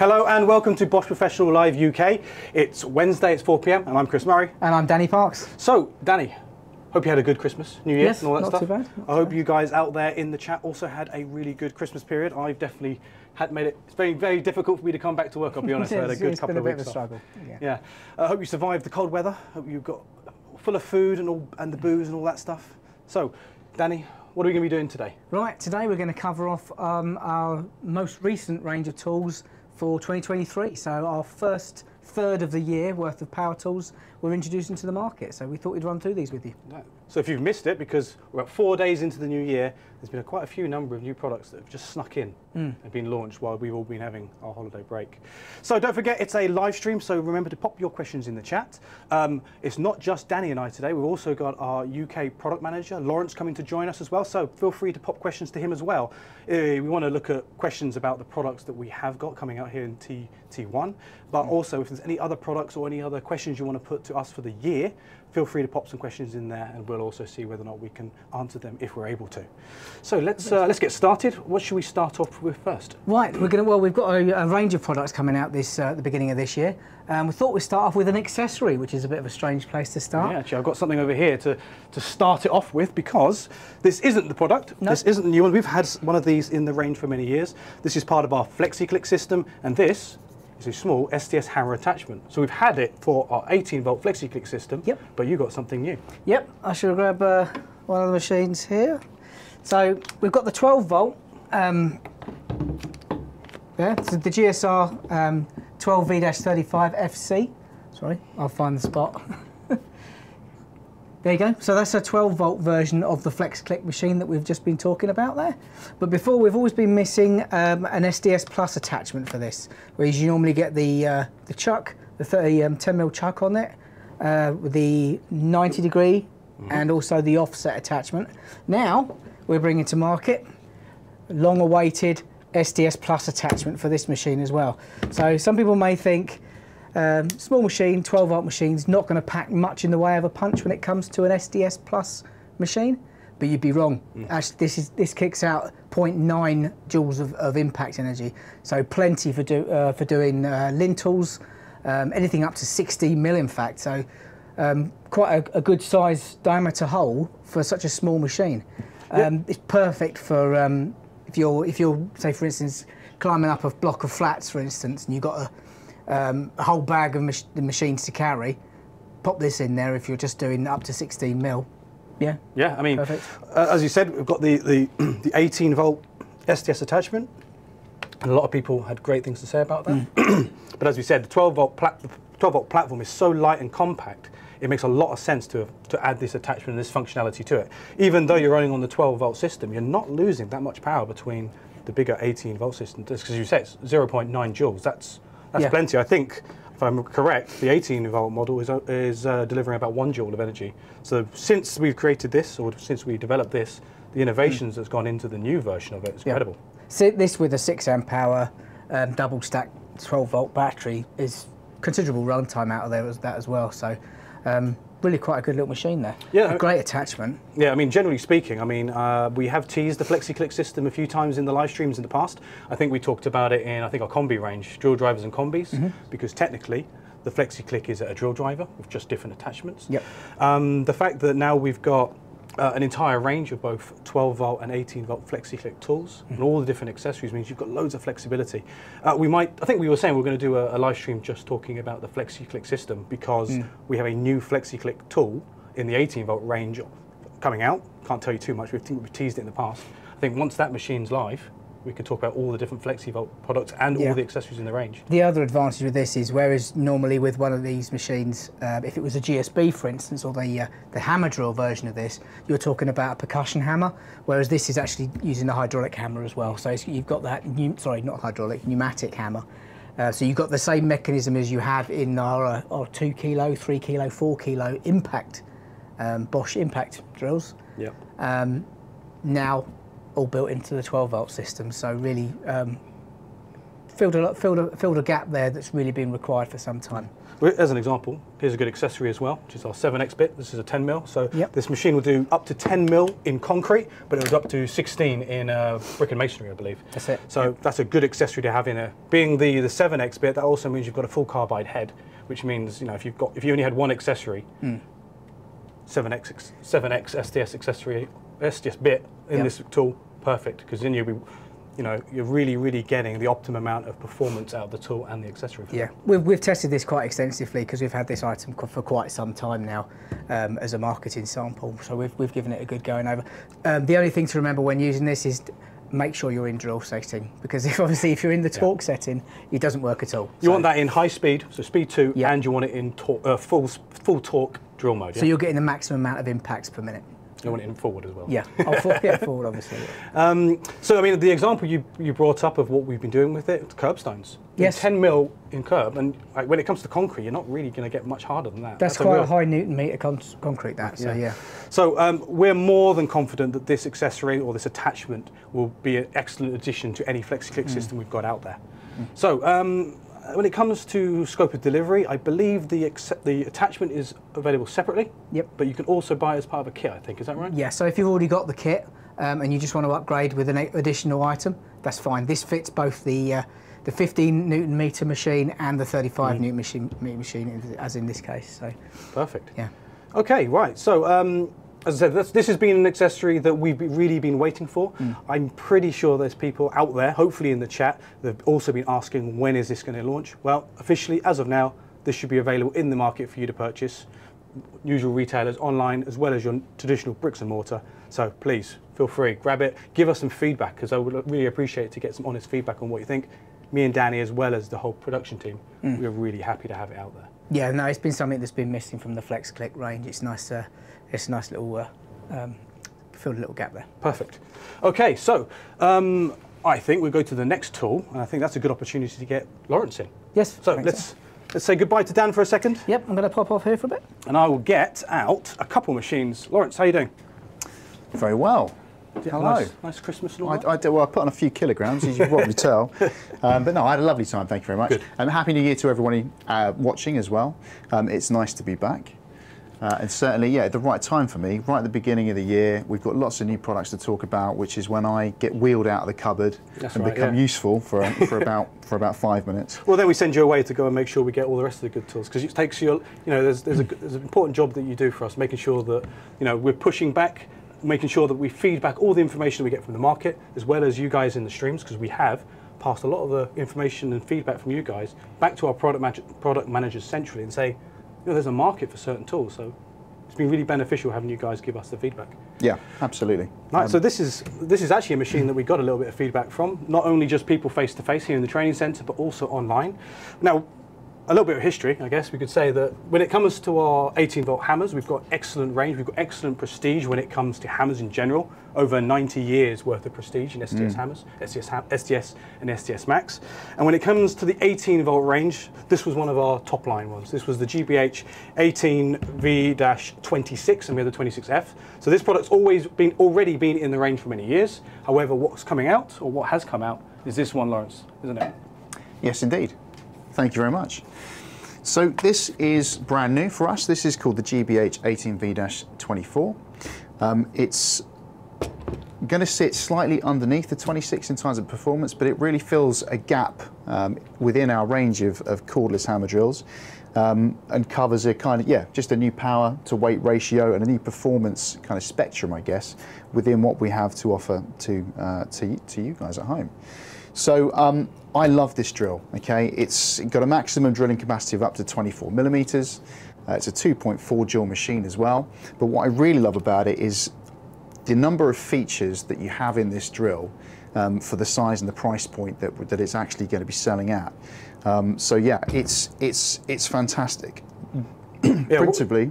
Hello and welcome to Bosch Professional Live UK. It's Wednesday, it's 4 pm, and I'm Chris Murray. And I'm Danny Parks. So, Danny, hope you had a good Christmas, New Year, Yes, and all that not stuff. too bad, not I hope you guys out there in the chat also had a really good Christmas period. I've definitely had made it. It's very, very difficult for me to come back to work. I'll be honest. I had a It's- good it's couple been a of bit weeks of a struggle. Yeah. Yeah. I hope you survived the cold weather. Hope you got full of food and all, and the booze and all that stuff. So, Danny, what are we going to be doing today? Right, today we're going to cover off um, our most recent range of tools for 2023. So our first third of the year worth of power tools we're introducing to the market. So we thought we'd run through these with you. No. So if you've missed it, because we're about four days into the new year, there's been a quite a few number of new products that have just snuck in and been launched while we've all been having our holiday break. So don't forget, it's a live stream, so remember to pop your questions in the chat. Um, it's not just Danny and I today, we've also got our UK product manager, Lawrence, coming to join us as well, so feel free to pop questions to him as well. Uh, we want to look at questions about the products that we have got coming out here in T, T1, but also if there's any other products or any other questions you want to put to us for the year, feel free to pop some questions in there and we'll also see whether or not we can answer them if we're able to. So let's, uh, let's get started. What should we start off with first? Right, we're going to, well, we've got a, a range of products coming out this uh, at the beginning of this year. Um, we thought we'd start off with an accessory, which is a bit of a strange place to start. Yeah, actually, I've got something over here to, to start it off with because this isn't the product. No. This isn't the new one. We've had one of these in the range for many years. This is part of our FlexiClick system, and this is a small SDS hammer attachment. So we've had it for our 18 volt FlexiClick system, Yep. but you got something new. Yep, I should grab uh, one of the machines here. So we've got the 12 volt. Um, there, so the GSR um, 12V-35 FC. Sorry, I'll find the spot. there you go. So that's a 12 volt version of the FlexiClick machine that we've just been talking about there. But before we've always been missing um, an SDS Plus attachment for this, whereas you normally get the uh, the chuck, the 30 um, 10 mil chuck on it, uh, with the 90 degree and also the offset attachment. Now we're bringing to market long awaited SDS Plus attachment for this machine as well. So some people may think um, small machine, 12 volt machine's not going to pack much in the way of a punch when it comes to an SDS Plus machine, but you'd be wrong. Actually, this is this kicks out 0.9 joules of, of impact energy, so plenty for do uh, for doing uh, lintels, um, anything up to 60 mil in fact. So um, quite a, a good size diameter hole for such a small machine. Um, It's perfect for um, if you're if you're say for instance climbing up a block of flats for instance and you've got a, um, a whole bag of mach- the machines to carry. Pop this in there if you're just doing up to 16 mil. Yeah. Yeah, I mean, Perfect. uh, as you said, we've got the, the, the 18 volt SDS attachment, and a lot of people had great things to say about that. Mm. but as we said, the 12 volt, plat- 12 volt platform is so light and compact, it makes a lot of sense to, to add this attachment and this functionality to it. Even though you're running on the 12 volt system, you're not losing that much power between the bigger 18 volt system. Because you said it's 0.9 joules, that's, that's Yeah. plenty. I think, if I'm correct, the 18 volt model is, uh, is uh, delivering about one joule of energy. So since we've created this, or since we developed this, the innovations that's gone into the new version of it is Yeah. incredible. So this with a 6 amp hour um, double stack 12 volt battery is considerable runtime out of there as that as well. So um, really quite a good little machine there. Yeah. A great attachment. Yeah, I mean, generally speaking, I mean, uh, we have teased the FlexiClick system a few times in the live streams in the past. I think we talked about it in, I think, our combi range, drill drivers and combis, Mm-hmm. because technically, the FlexiClick is a drill driver with just different attachments. Yep. Um, the fact that now we've got uh, an entire range of both 12 volt and 18 volt FlexiClick tools and all the different accessories means you've got loads of flexibility. Uh, we might, I think we were saying we're going to do a, a live stream just talking about the FlexiClick system because we have a new FlexiClick tool in the 18 volt range coming out. Can't tell you too much. We've, we've teased it in the past. I think once that machine's live, we could talk about all the different FlexiVolt products and Yeah. all the accessories in the range. The other advantage with this is, whereas normally with one of these machines, uh, if it was a GSB, for instance, or the uh, the hammer drill version of this, you're talking about a percussion hammer, whereas this is actually using the hydraulic hammer as well. So it's, you've got that, sorry, not hydraulic, pneumatic hammer. Uh, so you've got the same mechanism as you have in our, uh, our two kilo, three kilo, four kilo impact um, Bosch impact drills Yep. um, now all built into the 12 volt system. So really um, filled a, filled, a, filled a gap there that's really been required for some time. Well, As an example, here's a good accessory as well, which is our 7X bit. This is a 10 mil. So Yep. this machine will do up to 10 mil in concrete, but it was up to 16 in uh, brick and masonry, I believe. That's it. So that's a good accessory to have in a. Being the the 7X bit, that also means you've got a full carbide head, which means you know if you've got if you only had one accessory, Hmm. 7X 7X SDS accessory SDS bit in Yep. this tool, perfect because then you'll be. You know, you're really, really getting the optimum amount of performance out of the tool and the accessory. for Yeah, we've, we've tested this quite extensively because we've had this item for quite some time now um, as a marketing sample. So we've, we've given it a good going over. Um, the only thing to remember when using this is make sure you're in drill setting because if obviously if you're in the torque setting, it doesn't work at all. You So- want that in high speed, so speed two, Yeah. and you want it in uh, full full torque drill mode. Yeah? So you're getting the maximum amount of impacts per minute. You want it in forward as well. Yeah, oh, for, yeah forward obviously. Um, so I mean, the example you, you brought up of what we've been doing with it, curbstones. Yes. 10 mil in curb, and like, when it comes to concrete, you're not really going to get much harder than that. That's, a quite real- a high newton meter con- concrete. That so yeah. So um, we're more than confident that this accessory or this attachment will be an excellent addition to any FlexiClick Mm. system we've got out there. So um, when it comes to scope of delivery, I believe the the attachment is available separately. Yep. But you can also buy it as part of a kit. I think is that right? Yeah, so if you've already got the kit um, and you just want to upgrade with an additional item, that's fine. This fits both the uh, the 15 newton meter machine and the 35 Mm. newton machine, meter machine, as in this case. So Perfect. yeah, Okay, right. So, um, as I said, this, this has been an accessory that we've be- really been waiting for. I'm pretty sure there's people out there, hopefully in the chat, that have also been asking when is this going to launch. Well, officially, as of now, this should be available in the market for you to purchase. Usual retailers online, as well as your traditional bricks and mortar. So please feel free, grab it, give us some feedback, because I would really appreciate to get some honest feedback on what you think. Me and Danny, as well as the whole production team, we're really happy to have it out there. yeah. No, it's been something that's been missing from the FlexiClick range. It's nice. Uh, it's a nice little uh, um, filled a little gap there. Perfect. Okay, so um, I think we'll go to the next tool, and I think that's a good opportunity to get Lawrence in. Yes. So let's let's say goodbye to Dan for a second, Yep, I'm going to pop off here for a bit. and I will get out a couple machines. Lawrence, how are you doing? Very well. Yeah, Hello. Nice, nice Christmas and all I, that? I did, well, I put on a few kilograms, as you can probably tell. Um, but no, I had a lovely time. Thank you very much. Good. And happy New Year to everyone uh, watching as well. Um, it's nice to be back. Uh, and certainly, yeah, the right time for me. Right at the beginning of the year, we've got lots of new products to talk about, which is when I get wheeled out of the cupboard That's and right, become yeah. useful for for about for about five minutes. Well, then we send you away to go and make sure we get all the rest of the good tools because it takes you, you know, there's, there's, a, there's an important job that you do for us, making sure that, you know, we're pushing back, making sure that we feed back all the information we get from the market, as well as you guys in the streams, because we have passed a lot of the information and feedback from you guys back to our product, product managers centrally and say, know, there's a market for certain tools. So it's been really beneficial having you guys give us the feedback. Yeah, absolutely. Right, so um, this is this is actually a machine that we got a little bit of feedback from, not only just people face to face here in the training centre, but also online. Now, a little bit of history, I guess we could say that when it comes to our 18 volt hammers, we've got excellent range, we've got excellent prestige when it comes to hammers in general. Over 90 years worth of prestige in SDS mm. hammers, SDS, SDS and SDS Max. And when it comes to the 18 volt range, this was one of our top line ones. This was the GBH 18V-26 and we had the 26F. So this product's always been already been in the range for many years. However, what's coming out or what has come out is this one, Lawrence, isn't it? Yes, indeed. Thank you very much. So this is brand new for us. This is called the GBH 18V-24. Um, it's going to sit slightly underneath the 26 in terms of performance, but it really fills a gap um, within our range of, of cordless hammer drills um, and covers a kind of, yeah, just a new power to weight ratio and a new performance kind of spectrum, I guess, within what we have to offer to, uh, to, to you guys at home. So um, I love this drill. Okay, it's got a maximum drilling capacity of up to 24 millimeters. Uh, it's a 2.4 joule machine as well. But what I really love about it is the number of features that you have in this drill um, for the size and the price point that, that it's actually going to be selling at. Um, so yeah, it's it's it's fantastic. Yeah, Principally,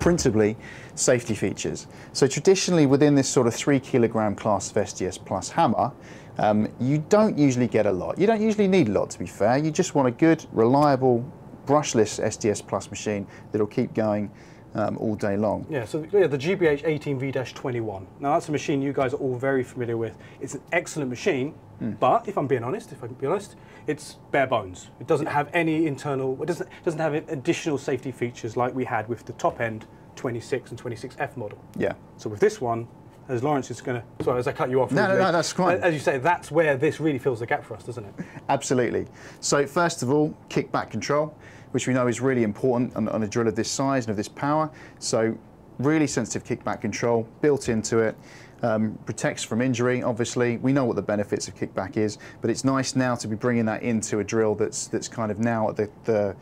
principally safety features. So traditionally within this sort of three kilogram class of SDS plus hammer, um, you don't usually get a lot. You don't usually need a lot to be fair. You just want a good, reliable, brushless SDS plus machine that'll keep going um, all day long. Yeah, so yeah, the GBH 18V-21. Now that's a machine you guys are all very familiar with. It's an excellent machine, But if I'm being honest, if I can be honest, it's bare bones. It doesn't have any internal, it doesn't, doesn't have additional safety features like we had with the top end 26 and 26F model. Yeah. So with this one, as Lawrence is going to, sorry, as I cut you off. No, no, no, that's fine. As you say, that's where this really fills the gap for us, doesn't it? Absolutely. So first of all, kickback control, which we know is really important on, on a drill of this size and of this power. So really sensitive kickback control built into it. Um, protects from injury, obviously. We know what the benefits of kickback is, but it's nice now to be bringing that into a drill that's that's kind of now at the, the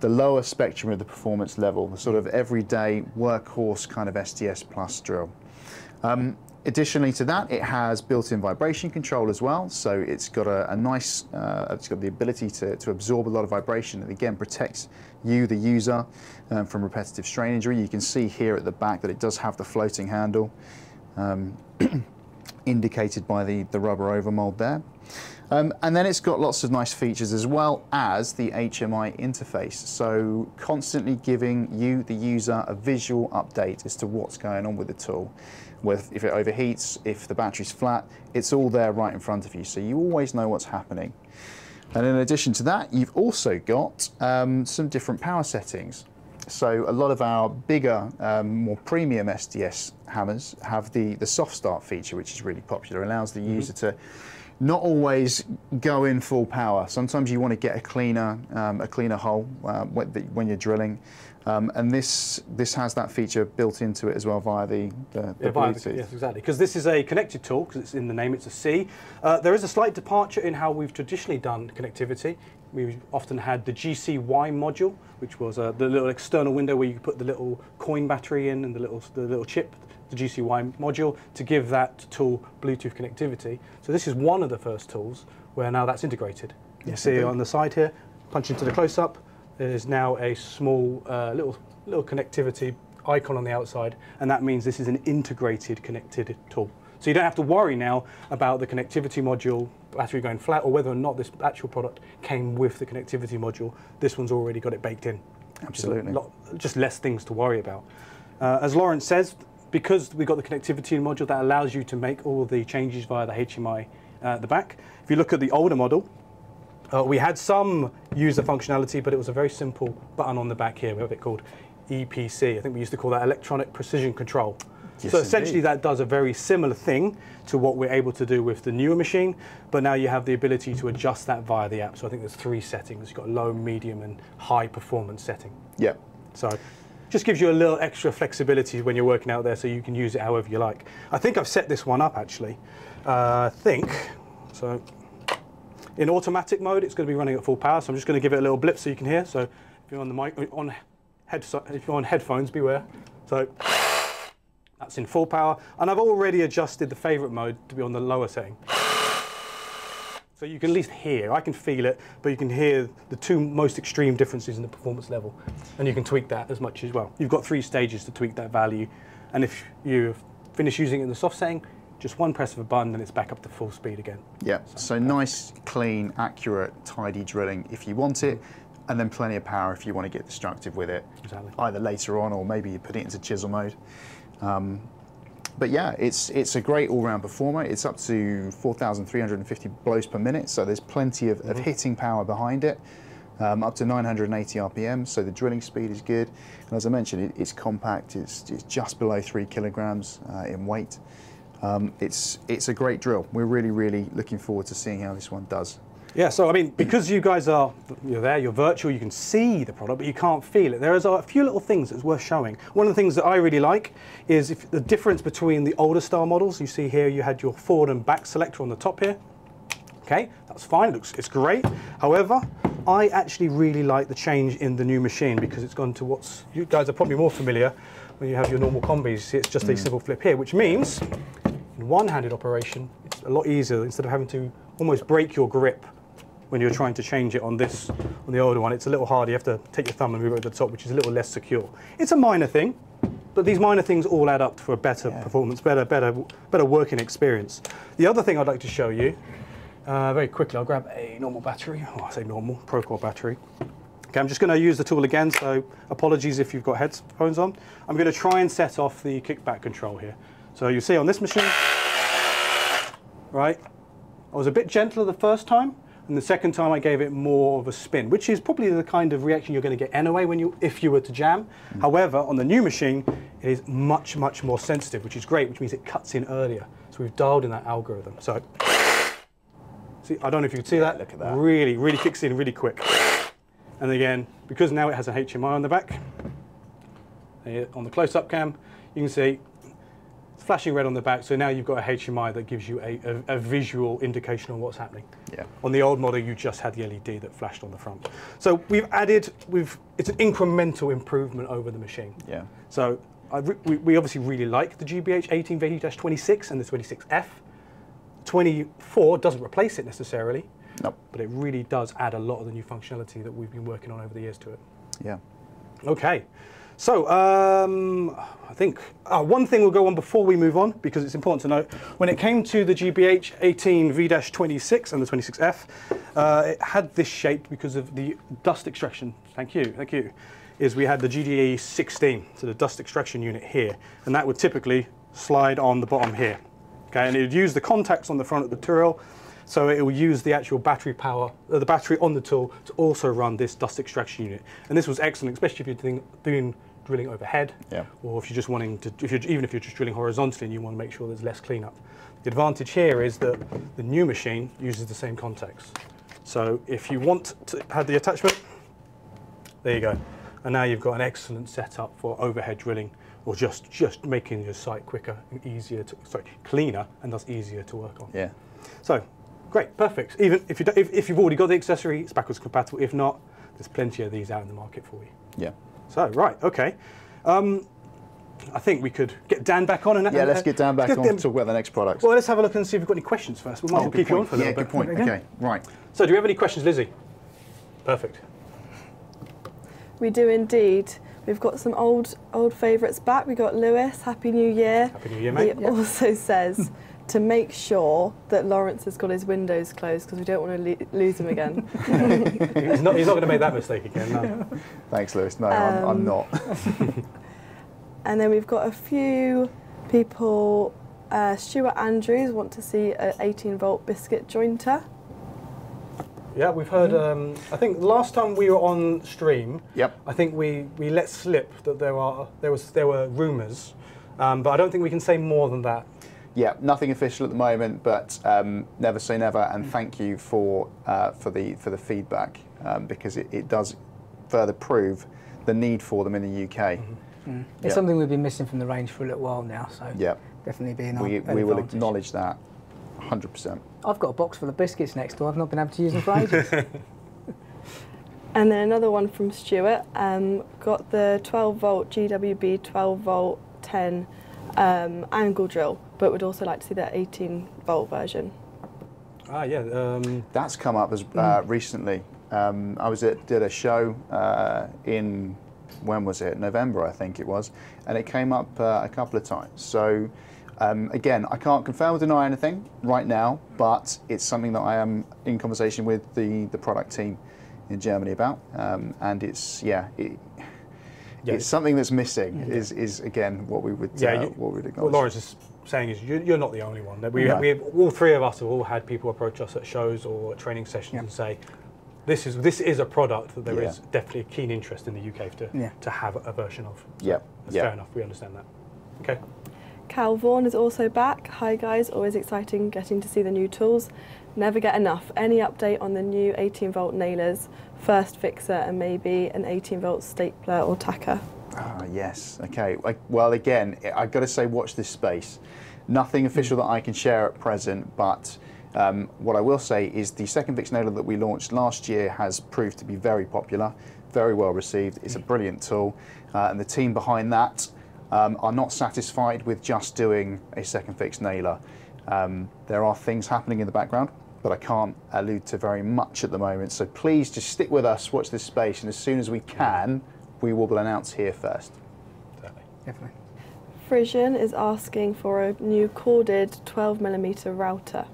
the lower spectrum of the performance level, the sort of everyday workhorse kind of SDS plus drill. Um, additionally to that, it has built-in vibration control as well. So it's got a, a nice, uh, it's got the ability to, to absorb a lot of vibration and again protects you, the user, um, from repetitive strain injury. You can see here at the back that it does have the floating handle um, indicated by the, the rubber overmold there. Um, and then it's got lots of nice features as well as the HMI interface. So constantly giving you, the user, a visual update as to what's going on with the tool. With, if it overheats, if the battery's flat, it's all there right in front of you. So you always know what's happening. And in addition to that, you've also got um, some different power settings. So a lot of our bigger, um, more premium SDS hammers have the, the soft start feature, which is really popular. It allows the user to not always go in full power. Sometimes you want to get a cleaner, um, a cleaner hole uh, when you're drilling. Um, and this this has that feature built into it as well via the, the, the Yeah, via the- Bluetooth. yes, exactly. Because this is a connected tool, because it's in the name, it's a C. Uh, there is a slight departure in how we've traditionally done connectivity. We've often had the GCY module, which was uh, the little external window where you put the little coin battery in and the little, the little chip, the GCY module, to give that tool Bluetooth connectivity. So this is one of the first tools where now that's integrated. You Yes, see on the side here, punch into the close-up, there is now a small uh, little, little connectivity icon on the outside, and that means this is an integrated connected tool. So you don't have to worry now about the connectivity module battery going flat or whether or not this actual product came with the connectivity module. This one's already got it baked in. which is a Absolutely. lot- just less things to worry about. Uh, as Lawrence says, because we've got the connectivity module that allows you to make all the changes via the HMI uh, at the back. If you look at the older model, uh, we had some user functionality, but it was a very simple button on the back here. We have it called EPC. I think we used to call that electronic precision control. Yes, so essentially, indeed. that does a very similar thing to what we're able to do with the newer machine, but now you have the ability to adjust that via the app. So I think there's three settings. You've got low, medium, and high performance setting. Yeah. So just gives you a little extra flexibility when you're working out there so you can use it however you like. I think I've set this one up actually. Uh, I think, so in automatic mode it's going to be running at full power so I'm just going to give it a little blip so you can hear. So if you're on the mic, on head, if you're on headphones beware. So that's in full power and I've already adjusted the favorite mode to be on the lower setting. So you can at least hear, I can feel it, but you can hear the two most extreme differences in the performance level. And you can tweak that as much as well. You've got three stages to tweak that value. And if you finish using it in the soft setting, just one press of a button and it's back up to full speed again. Yeah, so nice, clean, accurate, tidy drilling if you want it, and then plenty of power if you want to get destructive with it, Exactly. either later on or maybe you put it into chisel mode. Um, but yeah, it's it's a great all-round performer. It's up to 4,350 blows per minute, so there's plenty of, of hitting power behind it. Um, up to 980 RPM, so the drilling speed is good. And as I mentioned, it, it's compact. It's, it's just below three kilograms uh, in weight. Um, it's it's a great drill. We're really really looking forward to seeing how this one does. Yeah, so I mean, because you guys are you're there, you're virtual, you can see the product, but you can't feel it. There is a few little things that's worth showing. One of the things that I really like is if the difference between the older style models. You see here, you had your forward and back selector on the top here. Okay, that's fine. It looks it's great. However, I actually really like the change in the new machine because it's gone to what's you guys are probably more familiar when you have your normal combis. You see, it's just a mm. simple flip here, which means in one-handed operation, it's a lot easier instead of having to almost break your grip when you're trying to change it on this, on the older one. It's a little harder. You have to take your thumb and move it to the top, which is a little less secure. It's a minor thing, but these minor things all add up for a better Yeah. performance, better, better, better working experience. The other thing I'd like to show you, uh, very quickly, I'll grab a normal battery. Oh, I say normal, Procore battery. Okay, I'm just going to use the tool again, so apologies if you've got headphones on. I'm going to try and set off the kickback control here. So you see on this machine, right? I was a bit gentler the first time, and the second time I gave it more of a spin, which is probably the kind of reaction you're going to get anyway when you, if you were to jam. Mm. However, on the new machine, it is much, much more sensitive, which is great, which means it cuts in earlier. So we've dialed in that algorithm. So, see, I don't know if you can see that. look at that. Really, really kicks in really quick. And again, because now it has a HMI on the back, eh, on the close-up cam, you can see flashing red on the back. So now you've got a HMI that gives you a, a, a visual indication on what's happening. Yeah. On the old model, you just had the LED that flashed on the front. So we've added, we've it's an incremental improvement over the machine. Yeah. So we, we obviously really like the GBH 18V-26 and the 26F. 24 doesn't replace it necessarily, Nope. but it really does add a lot of the new functionality that we've been working on over the years to it. Yeah. Okay. So, um, I think uh, one thing will go on before we move on, because it's important to note, when it came to the GBH 18V-26 and the 26F, uh, it had this shape because of the dust extraction. Thank you, thank you. Is we had the GDE 16, so the dust extraction unit here, and that would typically slide on the bottom here. Okay, and it would use the contacts on the front of the tool, so it will use the actual battery power, uh, the battery on the tool to also run this dust extraction unit. And this was excellent, especially if you're doing, doing drilling overhead, Yeah. or if you're just wanting to, if you're, even if you're just drilling horizontally and you want to make sure there's less cleanup. The advantage here is that the new machine uses the same contacts. So if you want to have the attachment, there you go. And now you've got an excellent setup for overhead drilling or just, just making your site quicker and easier to, sorry, cleaner and thus easier to work on. Yeah. So, great, perfect. Even if, you don't, if, if you've already got the accessory, it's backwards compatible. If not, there's plenty of these out in the market for you. Yeah. So, right, okay. Um, I think we could get Dan back on. And Yeah, let's get Dan back let's on get to them- talk about the next product. Well, let's have a look and see if we've got any questions first. We might as well good keep you on for a little yeah, bit. good point. Okay. Okay, right. So, do you have any questions, Lizzie? Perfect. We do indeed. We've got some old old favourites back. We've got Lewis. Happy New Year. Happy New Year, He mate. also says to make sure that Lawrence has got his windows closed because we don't want to lo- lose him again. he's not, he's not going to make that mistake again, no. Thanks, Lewis. No, I'm, I'm Um, not. and then we've got a few people. Uh, Stuart Andrews want to see an 18 volt biscuit jointer. Yeah, we've heard. Um, I think last time we were on stream, Yep. I think we, we let slip that there are there was there were rumours, um, but I don't think we can say more than that. Yeah, nothing official at the moment, but um, never say never. And thank you for uh, for the for the feedback um, because it, it does further prove the need for them in the UK. It's Yeah. something we've been missing from the range for a little while now, so Yeah, definitely being we, an we will acknowledge that 100%. I've got a box full of biscuits next door. I've not been able to use them for ages. And then another one from Stuart. Um, got the 12 volt GWB 12 volt 10 um, angle drill, but would also like to see the 18 volt version. Ah, yeah. Um, That's come up as uh, Mm. recently. Um, I was at did a show uh, in when was it November I think it was, and it came up uh, a couple of times. So um, again, I can't confirm or deny anything right now, but it's something that I am in conversation with the the product team in Germany about, um, and it's yeah. It, Yeah. It's something that's missing. Is is again what we would yeah, uh, you- what we would what acknowledge. Lawrence is saying is you're, you're not the only one. We, No. we have, all three of us have all had people approach us at shows or at training sessions Yeah. and say, "This is this is a product that there is Yeah. definitely a keen interest in the UK to Yeah. to have a version of." Yeah, That's yeah. fair enough. We understand that. Okay. Cal Vaughan is also back. Hi guys, always exciting getting to see the new tools. Never get enough. Any update on the new 18 volt nailers, first fixer, and maybe an 18 volt stapler or tacker? Ah, yes. Okay. Well, again, I've got to say, watch this space. Nothing official that I can share at present, but um, what I will say is the second fix nailer that we launched last year has proved to be very popular, very well received. It's a brilliant tool, uh, and the team behind that um, are not satisfied with just doing a second fix nailer. Um, there are things happening in the background, but I can't allude to very much at the moment. So please just stick with us, watch this space, and as soon as we can, we will announce here first. Exactly. definitely. Frisian is asking for a new corded 12mm router.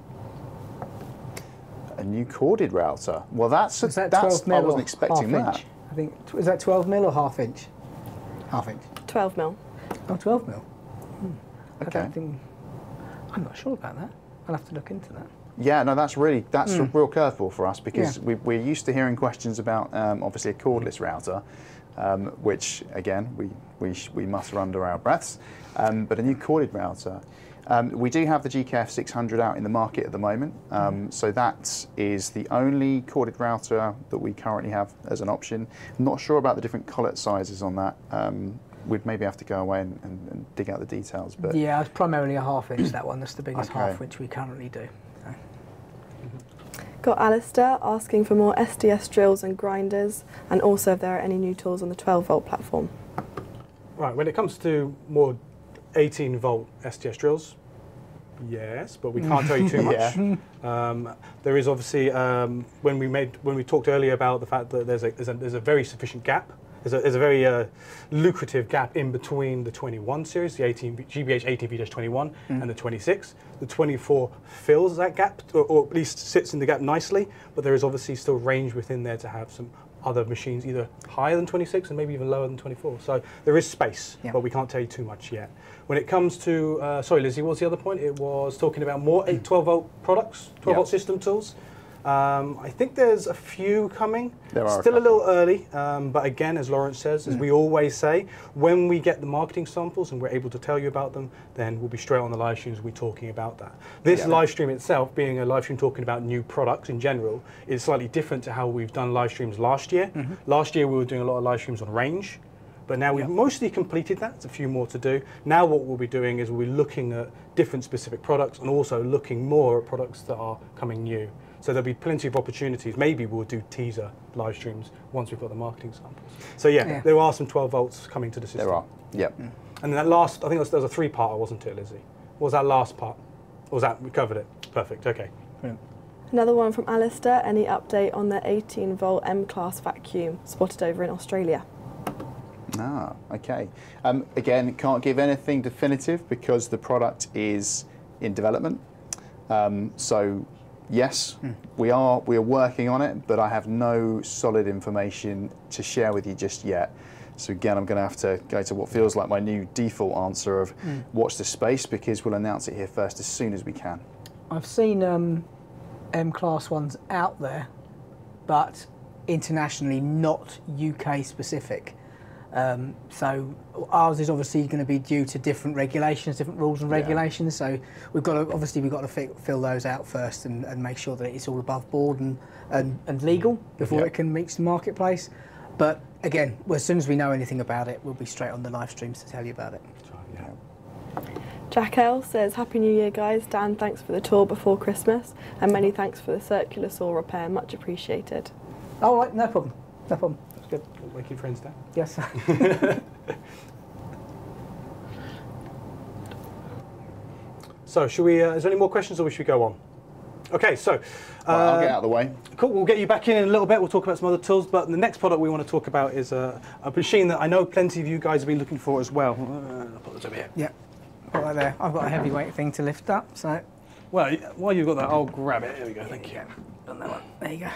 A new corded router. Well, that's, Is that that's 12 mil I wasn't expecting half that. inch? I think tw- is that 12 mil or half inch? Half inch. 12 mil. Oh, 12 mil. I Okay. don't think. I'm not sure about that. I'll have to look into that. Yeah, no, that's really that's a real curveball for us because Yeah. we, we're used to hearing questions about um, obviously a cordless router, um, which again we we, sh- we mutter under our breaths, um, but a new corded router. Um, we do have the GKF 600 out in the market at the moment, um, so that is the only corded router that we currently have as an option. I'm not sure about the different collet sizes on that. Um, we'd maybe have to go away and, and, and dig out the details, but Yeah, it's primarily a half inch, that one. That's the biggest Okay. half inch we currently do. So. Got Alistair asking for more SDS drills and grinders, and also if there are any new tools on the 12 volt platform. Right, when it comes to more 18 volt SDS drills, yes, but we can't tell you too much. Yeah. Um, there is obviously um, when we made when we talked earlier about the fact that there's a there's a, there's a very sufficient gap. There's a, there's a very uh, lucrative gap in between the 21 series, the 18 GBH 18V-21, and the 26. The 24 fills that gap, or, or at least sits in the gap nicely. But there is obviously still range within there to have some other machines either higher than 26 and maybe even lower than 24. So there is space, Yeah. but we can't tell you too much yet. When it comes to, uh, sorry, Lizzie, what was the other point? It was talking about more 8, 12 volt products, 12 Yeah. volt system tools. Um, I think there's a few coming. There are Still a, couple. little early, um, but again, as Lawrence says, as we always say, when we get the marketing samples and we're able to tell you about them, then we'll be straight on the live streams. We'll be talking about that. This Yeah. live stream itself, being a live stream talking about new products in general, is slightly different to how we've done live streams last year. Last year, we were doing a lot of live streams on range. But now we've Yeah. mostly completed that. There's a few more to do. Now what we'll be doing is we'll be looking at different specific products and also looking more at products that are coming new. So there'll be plenty of opportunities. Maybe we'll do teaser live streams once we've got the marketing samples. So yeah, Yeah. there are some 12 volts coming to the system. there are. Yep. And then that last, I think there was, was a three-parter, wasn't it, Lizzie? What was that last part? Or was that, we covered it? Perfect, okay. Another one from Alistair. Any update on the 18 volt M class vacuum spotted over in Australia? Ah, okay. Um, again, can't give anything definitive because the product is in development. Um, so, yes, we are we are working on it, but I have no solid information to share with you just yet. So again, I'm going to have to go to what feels like my new default answer of watch the space because we'll announce it here first as soon as we can. I've seen um, M class ones out there, but internationally not UK specific. Um, so ours is obviously going to be due to different regulations, different rules and Yeah. regulations. So we've got to obviously we've got to fi- fill those out first and, and make sure that it's all above board and, and, and legal before Yeah. it can reach the marketplace. But again, well, as soon as we know anything about it, we'll be straight on the live streams to tell you about it. So, yeah. Jack L says, Happy New Year, guys. Dan, thanks for the tour before Christmas, and many thanks for the circular saw repair. Much appreciated. All right, no problem, no problem. That's good. Making friends there. Yes. So should we, uh, is there any more questions or should we go on? Okay, so Right, I'll uh, get out of the way. Cool, we'll get you back in in a little bit. We'll talk about some other tools, but the next product we want to talk about is a, a machine that I know plenty of you guys have been looking for as well. Uh, I'll put this over here. Yeah, put that there. I've got a heavyweight thing to lift up, so Well, while you've got that, I'll grab it. Here we go, thank you. done that one. There you go.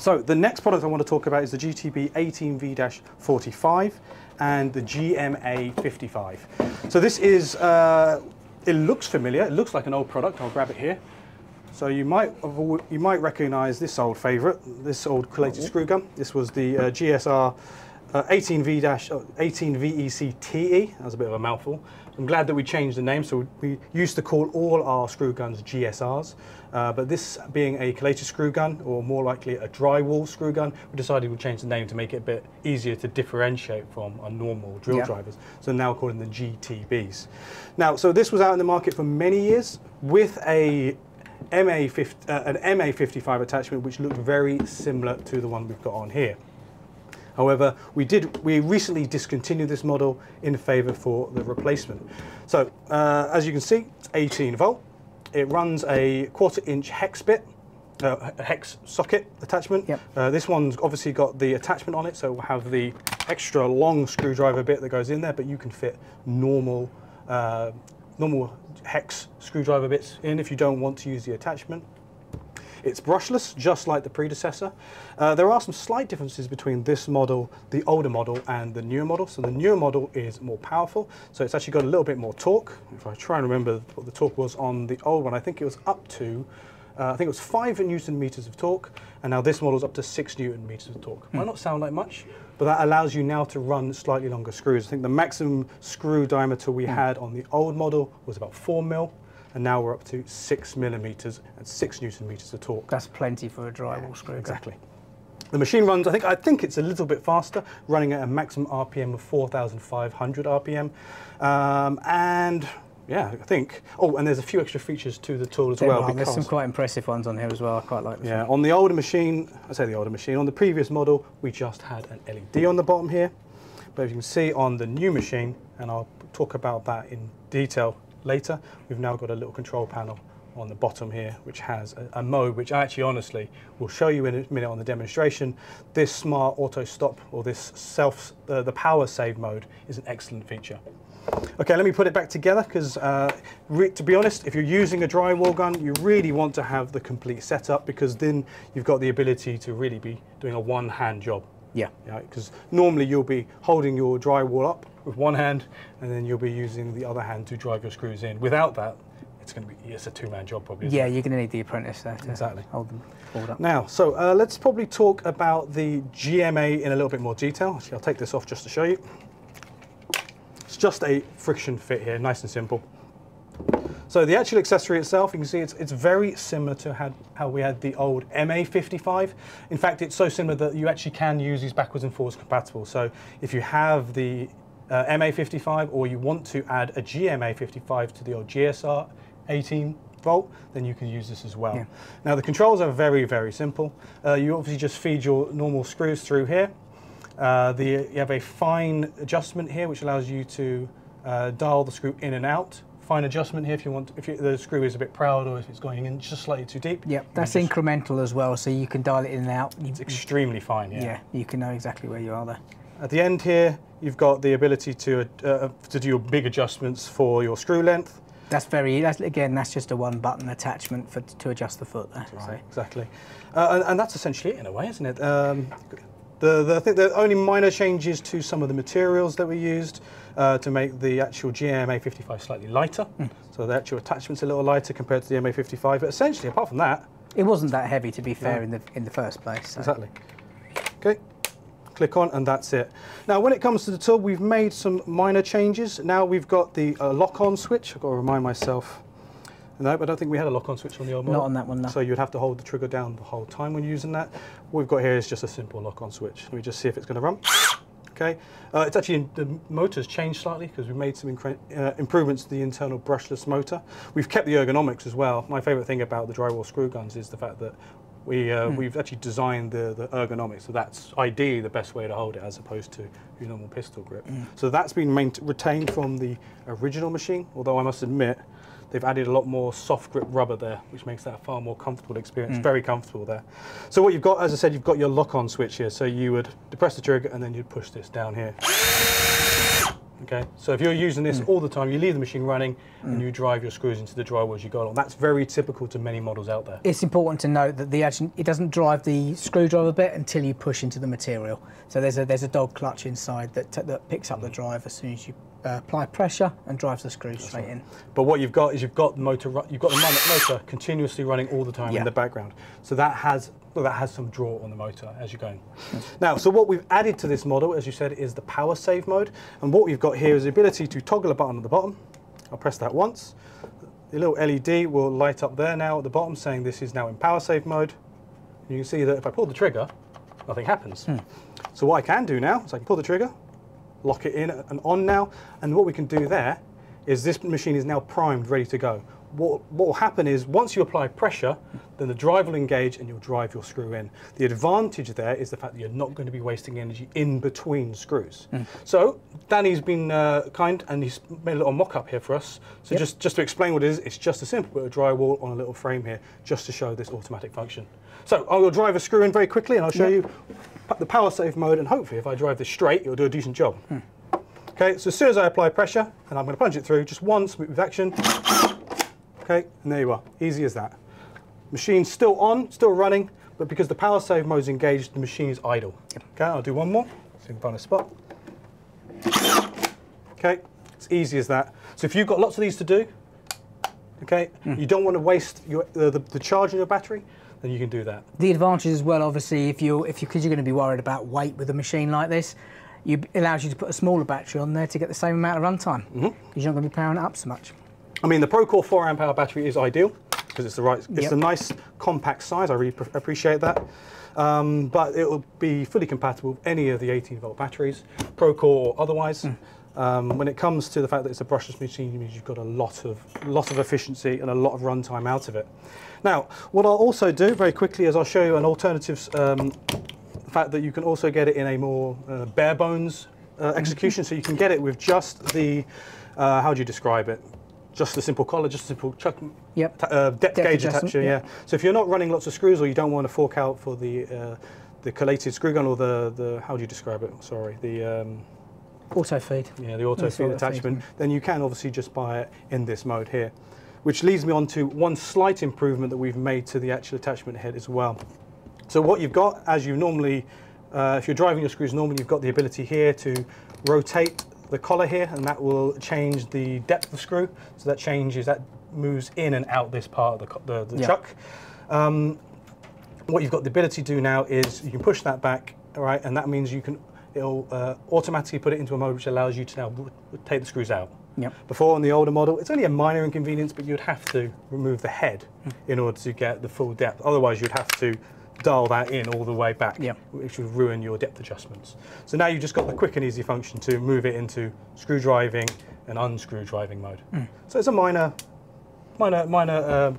So the next product I want to talk about is the GTB 18V-45 and the GMA55. So this is, uh, it looks familiar. It looks like an old product. I'll grab it here. So you might you might recognise this old favourite, this old collated screw gun. This was the uh, GSR uh, 18V dash uh, 18 VEC TE. That was a bit of a mouthful. I'm glad that we changed the name. So we used to call all our screw guns GSRs, uh, but this being a collated screw gun, or more likely a drywall screw gun, we decided we'd change the name to make it a bit easier to differentiate from our normal drill Yeah. drivers. So now calling them GTBs. Now, so this was out in the market for many years with a MA50, uh, an MA55 attachment, which looked very similar to the one we've got on here. However, we did we recently discontinued this model in favour for the replacement. So uh, as you can see, it's 18 volt. It runs a quarter inch hex bit, uh, a hex socket attachment. Yep. Uh, this one's obviously got the attachment on it, so we'll have the extra long screwdriver bit that goes in there, but you can fit normal, uh, normal hex screwdriver bits in if you don't want to use the attachment. It's brushless, just like the predecessor. Uh, there are some slight differences between this model, the older model, and the newer model. So the newer model is more powerful, so it's actually got a little bit more torque. If I try and remember what the torque was on the old one, I think it was up to uh, I think it was five newton meters of torque, and now this model's up to six newton meters of torque. Might not sound like much, but that allows you now to run slightly longer screws. I think the maximum screw diameter we had on the old model was about four mil, and now we're up to six millimeters and six newton meters of torque. That's plenty for a drywall screw. Exactly. The machine runs, I think, I think it's a little bit faster, running at a maximum RPM of 4,500 RPM. Um, and yeah, I think, oh, and there's a few extra features to the tool as There well. are. There's some quite impressive ones on here as well. I quite like this. yeah, one. on the older machine, I say the older machine, on the previous model, we just had an LED on the bottom here. But as you can see on the new machine, and I'll talk about that in detail later, we've now got a little control panel on the bottom here, which has a, a mode, which I actually honestly will show you in a minute on the demonstration. This smart auto stop or this self, uh, the power save mode is an excellent feature. Okay, let me put it back together because, uh, to be honest, if you're using a drywall gun, you really want to have the complete setup because then you've got the ability to really be doing a one-hand job. Yeah. Because normally you'll be holding your drywall up with one hand, and then you'll be using the other hand to drive your screws in. Without that, it's going to be it's a two-man job probably. Yeah, it? you're going to need the apprentice there to Exactly. hold them hold up. Now, so uh, let's probably talk about the GMA in a little bit more detail. Actually, I'll take this off just to show you. It's just a friction fit here, nice and simple. So the actual accessory itself, you can see it's, it's very similar to had, how we had the old MA55. In fact, it's so similar that you actually can use these backwards and forwards compatible. So if you have the uh, MA55 or you want to add a GMA55 to the old GSR 18 volt, then you can use this as well. Yeah. Now the controls are very, very simple. Uh, you obviously just feed your normal screws through here. Uh, the, you have a fine adjustment here, which allows you to uh, dial the screw in and out. Fine adjustment here if you want, if you, the screw is a bit proud or if it's going in just slightly too deep. Yep, that's just- incremental as well, so you can dial it in and out. It's extremely fine, yeah. yeah, you can know exactly where you are there. At the end here, you've got the ability to uh, to do your big adjustments for your screw length. That's very. That's again. That's just a one-button attachment for to adjust the foot there. so. Exactly, uh, and, and that's essentially it in a way, isn't it? Um, the, the, I think the only minor changes to some of the materials that we used uh, to make the actual GMA 55 slightly lighter. Hmm. So the actual attachment's a little lighter compared to the MA 55. But essentially, apart from that, It wasn't that heavy, to be fair, No. in the in the first place. so- Exactly. Okay, click on and that's it. Now when it comes to the tool, we've made some minor changes. Now we've got the uh, lock-on switch. I've got to remind myself. No, but I don't think we had a lock-on switch on the old model. Not on that one, no. So you'd have to hold the trigger down the whole time when using that. What we've got here is just a simple lock-on switch. Let me just see if it's going to run. Okay, uh, it's actually the motor's changed slightly because we've made some uh, improvements to the internal brushless motor. We've kept the ergonomics as well. My favourite thing about the drywall screw guns is the fact that we uh, hmm. we've actually designed the, the ergonomics, so that's ideally the best way to hold it as opposed to your normal pistol grip. Hmm. So that's been retained from the original machine. Although I must admit, they've added a lot more soft grip rubber there, which makes that a far more comfortable experience. Hmm. Very comfortable there. So what you've got, as I said, you've got your lock-on switch here. So you would depress the trigger and then you'd push this down here. Okay, so if you're using this mm. all the time, you leave the machine running and mm. you drive your screws into the drywall as you go along. That's very typical to many models out there. It's important to note that the action it doesn't drive the screwdriver bit until you push into the material. So there's a there's a dog clutch inside that that picks up the mm. drive as soon as you uh, apply pressure and drives the screw straight in. But what you've got is you've got the motor, you've got the motor continuously running all the time Yeah. in the background. So that has that has some draw on the motor as you're going. Now, so what we've added to this model, as you said, is the power save mode. And what we've got here is the ability to toggle a button at the bottom. I'll press that once. The little LED will light up there now at the bottom saying this is now in power save mode. And you can see that if I pull the trigger, nothing happens. Hmm. So what I can do now is I can pull the trigger, lock it in and on now. And what we can do there is this machine is now primed, ready to go. What, what will happen is once you apply pressure, then the drive will engage and you'll drive your screw in. The advantage there is the fact that you're not going to be wasting energy in between screws. So Danny's been uh, kind and he's made a little mock-up here for us. So Yep. just, just to explain what it is, it's just a simple bit of drywall on a little frame here, just to show this automatic function. So I will drive a screw in very quickly and I'll show you the power save mode and hopefully if I drive this straight, it'll do a decent job. Okay, so as soon as I apply pressure, and I'm going to plunge it through, just one smooth action. Okay, and there you are, easy as that. Machine's still on, still running, but because the power save mode is engaged, the machine is idle. Okay, I'll do one more, so you can find a spot. Okay, it's easy as that. So if you've got lots of these to do, Okay, you don't want to waste your, uh, the, the charge in your battery, then you can do that. The advantage as well, obviously, if you if you because you're going to be worried about weight with a machine like this, you, it allows you to put a smaller battery on there to get the same amount of runtime because you're not going to be powering it up so much. I mean, the Procore 4 amp hour battery is ideal because it's the right, it's Yep. a nice compact size. I really pr- appreciate that. Um, but it will be fully compatible with any of the 18 volt batteries, Procore or otherwise. Um, when it comes to the fact that it's a brushless machine, it means you've got a lot of lot of efficiency and a lot of runtime out of it. Now, what I'll also do very quickly is I'll show you an alternative um, fact that you can also get it in a more uh, bare bones uh, execution, so you can get it with just the, uh, how do you describe it? Just a simple collar, just a simple chuck, Yep. uh, depth, Depth gauge attachment. yeah. Yeah. So if you're not running lots of screws or you don't want to fork out for the uh, the collated screw gun or the, the how do you describe it? Sorry, the um, Auto feed. yeah, the auto feed auto feed, attachment, then you can obviously just buy it in this mode here. Which leads me on to one slight improvement that we've made to the actual attachment head as well. So what you've got, as you normally, uh, if you're driving your screws normally, you've got the ability here to rotate the collar here, and that will change the depth of the screw. So that changes, that moves in and out this part of the, the, the Yeah. chuck. Um, what you've got the ability to do now is you can push that back, all right, and that means you can it'll uh, automatically put it into a mode which allows you to now take the screws out. Yep. Before on the older model, it's only a minor inconvenience, but you'd have to remove the head in order to get the full depth. Otherwise, you'd have to dial that in all the way back, Yep. which would ruin your depth adjustments. So now you've just got the quick and easy function to move it into screw driving and unscrew driving mode. So it's a minor, minor, minor uh,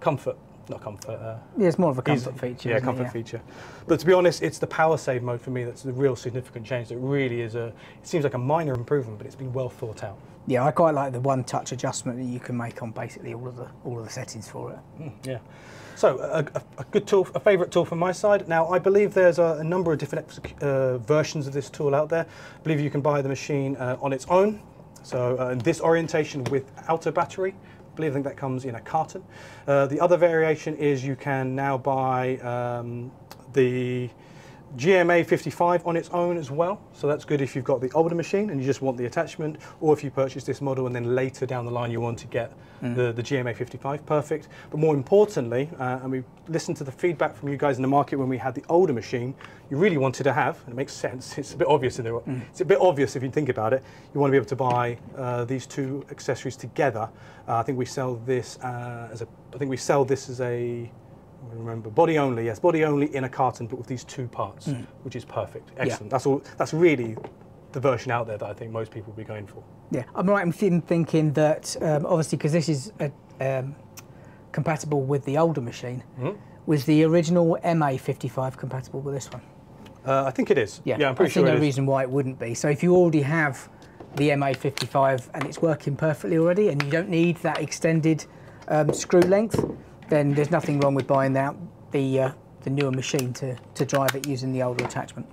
comfort, not comfort. Uh, Yeah, it's more of a Easy- comfort feature. Yeah, isn't it? comfort feature. But to be honest, it's the power save mode for me that's the real significant change. That really is a. It seems like a minor improvement, but it's been well thought out. Yeah, I quite like the one-touch adjustment that you can make on basically all of the all of the settings for it. Mm, yeah. So a, a, good tool, a favourite tool from my side. Now I believe there's a, a number of different uh, versions of this tool out there. I believe you can buy the machine uh, on its own. So uh, this orientation without a battery. I believe I think that comes in a carton. Uh, the other variation is you can now buy um, the GMA 55 on its own as well. So that's good if you've got the older machine and you just want the attachment, or if you purchase this model and then later down the line you want to get the, the GMA 55, perfect. But more importantly, uh, and we listened to the feedback from you guys in the market when we had the older machine, you really wanted to have, and it makes sense, it's a bit obvious in there, it's a bit obvious if you think about it, you want to be able to buy uh, these two accessories together. Uh, I think we sell this uh, as a, I think we sell this as a, remember body only, yes, body only in a carton, but with these two parts, which is perfect, excellent. That's all. That's really the version out there that I think most people will be going for. Yeah, I'm right in thin- thinking that um, obviously because this is uh um, compatible with the older machine, Mm-hmm. was the original MA55 compatible with this one? Uh, I think it is. Yeah, yeah I'm pretty I sure no reason why it wouldn't be. So if you already have the MA55 and it's working perfectly already, and you don't need that extended um, screw length, then there's nothing wrong with buying out the uh, the newer machine to, to drive it using the older attachment.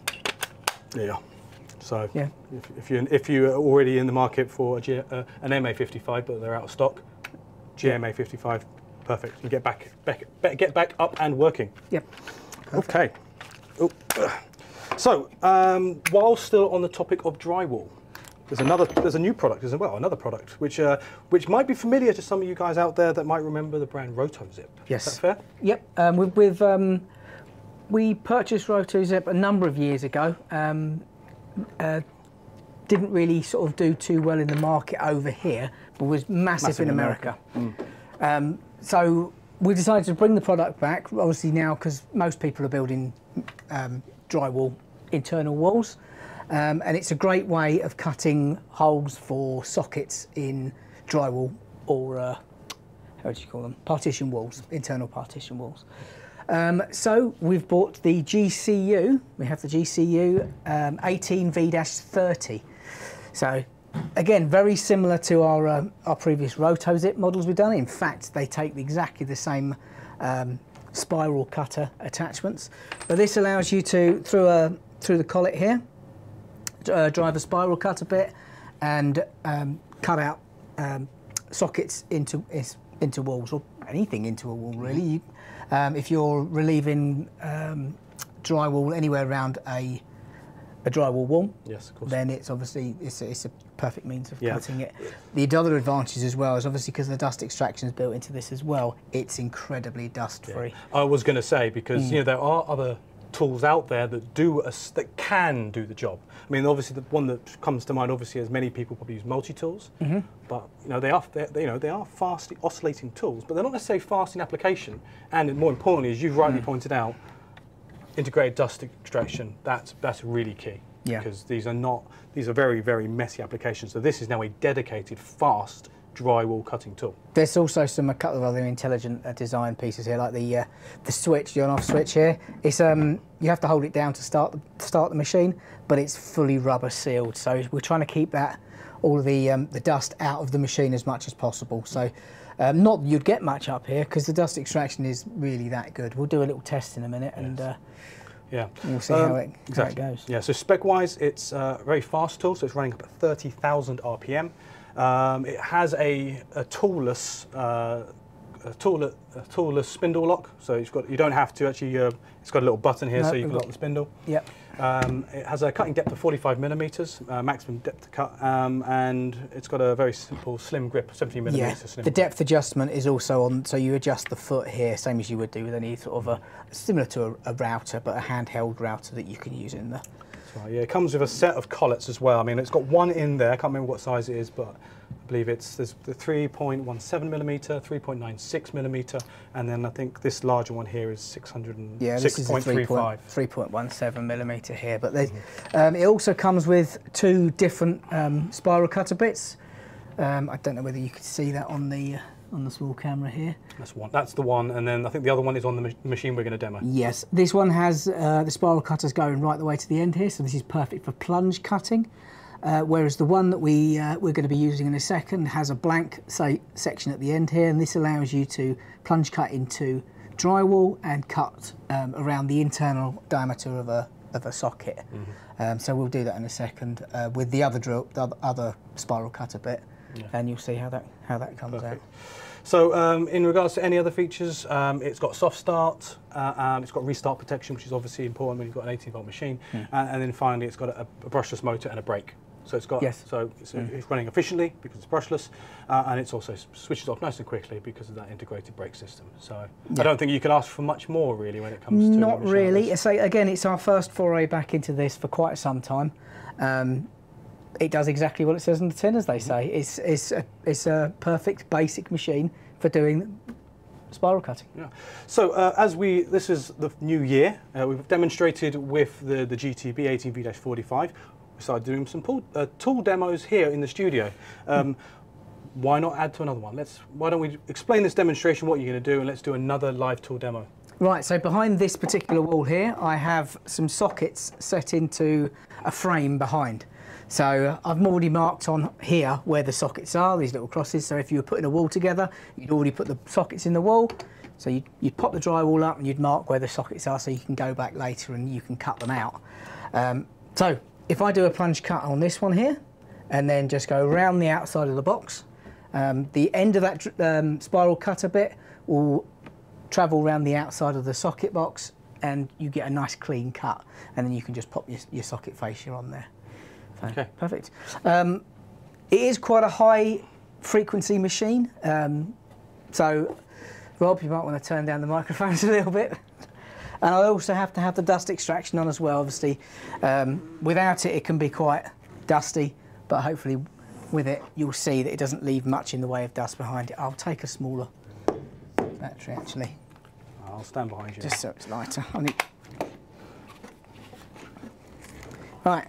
Yeah. So Yeah. if, if you if you are already in the market for a G, uh, an MA55, but they're out of stock, GMA55, perfect. You get back, back get back up and working. Yep. Okay. Oh, ugh. So, um, while still on the topic of drywall, there's another, there's a new product as well, another product which, uh, which might be familiar to some of you guys out there that might remember the brand RotoZip. Yes. Is that fair? Yep. Um, with, with um, we purchased RotoZip a number of years ago. Um, uh, didn't really sort of do too well in the market over here, but was massive, Massive in in America. Um, so we decided to bring the product back. Obviously now, because most people are building um, drywall internal walls, um, and it's a great way of cutting holes for sockets in drywall or uh, how do you call them? Partition walls, internal partition walls. Um, so we've bought the GCU. We have the GCU um, 18V-30. So again, very similar to our um, our previous RotoZip models we've done. In fact, they take exactly the same um, spiral cutter attachments, but this allows you to through a through the collet here, uh, drive a spiral cut a bit, and um, cut out um, sockets into into walls or anything into a wall really. You, um, if you're relieving um, drywall anywhere around a, a drywall wall, Yes, of course. then it's obviously it's a, it's a perfect means of Yeah. cutting it. The other advantage as well is obviously because the dust extraction is built into this as well. It's incredibly dust free. I was going to say because Mm. you know there are other tools out there that do a that can do the job. I mean, obviously the one that comes to mind, obviously, as many people probably use multi tools, Mm-hmm. but you know they are they, you know they are fast oscillating tools, but they're not necessarily fast in application. And more importantly, as you've Mm. rightly pointed out, integrated dust extraction that's that's really key. Yeah. Because these are not these are very very messy applications. So this is now a dedicated fast drywall cutting tool. There's also some a couple of other intelligent uh, design pieces here, like the uh, the switch, the on-off switch here. It's um you have to hold it down to start the, start the machine, but it's fully rubber sealed. So we're trying to keep that all the um, the dust out of the machine as much as possible. So. Um, not that you'd get much up here because the dust extraction is really that good. We'll do a little test in a minute and uh, Yeah. we'll see Um, how, it, how it goes. Yeah, so spec-wise, it's a very fast tool, so it's running up at 30,000 RPM. Um, it has a, a toolless, uh, a, tool, a toolless spindle lock, so it's got, you don't have to actually, uh, it's got a little button here No, so you can lock the spindle. Yep. Um, it has a cutting depth of 45 millimeters, uh, maximum depth to cut, um, and it's got a very simple slim grip, 17 Yeah, millimeters slim the grip. depth adjustment is also on, so you adjust the foot here, same as you would do with any sort of a, similar to a, a router, but a handheld router that you can use in the, So, yeah, it comes with a set of collets as well. I mean, it's got one in there. I can't remember what size it is, but I believe it's there's the 3.17 millimeter, 3.96 millimeter, and then I think this larger one here is yeah, this is a 3.3 6.35. 3.17 millimeter here, but they, um, it also comes with two different um, spiral cutter bits. Um, I don't know whether you could see that on the uh, on the small camera here. That's one. That's the one, and then I think the other one is on the ma- machine we're going to demo. Yes, this one has uh, the spiral cutters going right the way to the end here, so this is perfect for plunge cutting. Uh, whereas the one that we uh, we're going to be using in a second has a blank say, section at the end here, and this allows you to plunge cut into drywall and cut um, around the internal diameter of a of a socket. Um, so we'll do that in a second uh, with the other drill, the other- other spiral cutter bit, and you'll see how that how that comes out. So um, in regards to any other features, um, it's got soft start, uh, um, it's got restart protection, which is obviously important when you've got an 18 volt machine, and, and then finally it's got a, a brushless motor and a brake. So it's got Yes. so it's, it's running efficiently because it's brushless, uh, and it's also switches off nice and quickly because of that integrated brake system. So I don't think you can ask for much more really when it comes to Not really. So again, it's our first foray back into this for quite some time. Um, it does exactly what it says on the tin, as they say. It's it's a, it's a perfect basic machine for doing spiral cutting. Yeah. So uh, as we, this is the new year. Uh, we've demonstrated with the, the GTB 18V-45. We started doing some pool, uh, tool demos here in the studio. Um, why not add to another one? Let's. Why don't we explain this demonstration, what you're going to do, and let's do another live tool demo. Right, so behind this particular wall here, I have some sockets set into a frame behind. So I've already marked on here where the sockets are, these little crosses. So if you were putting a wall together, you'd already put the sockets in the wall. So you'd, you'd pop the drywall up and you'd mark where the sockets are so you can go back later and you can cut them out. Um, so if I do a plunge cut on this one here, and then just go around the outside of the box, um, the end of that um, spiral cutter bit will travel around the outside of the socket box and you get a nice clean cut and then you can just pop your, your socket fascia on there. So, Okay. Perfect. Um, it is quite a high frequency machine. Um, so Rob, you might want to turn down the microphones a little bit. And I also have to have the dust extraction on as well, obviously. Um, without it, it can be quite dusty, but hopefully with it, you'll see that it doesn't leave much in the way of dust behind it. I'll take a smaller battery actually, I'll stand behind you. just so it's lighter. I need... Right,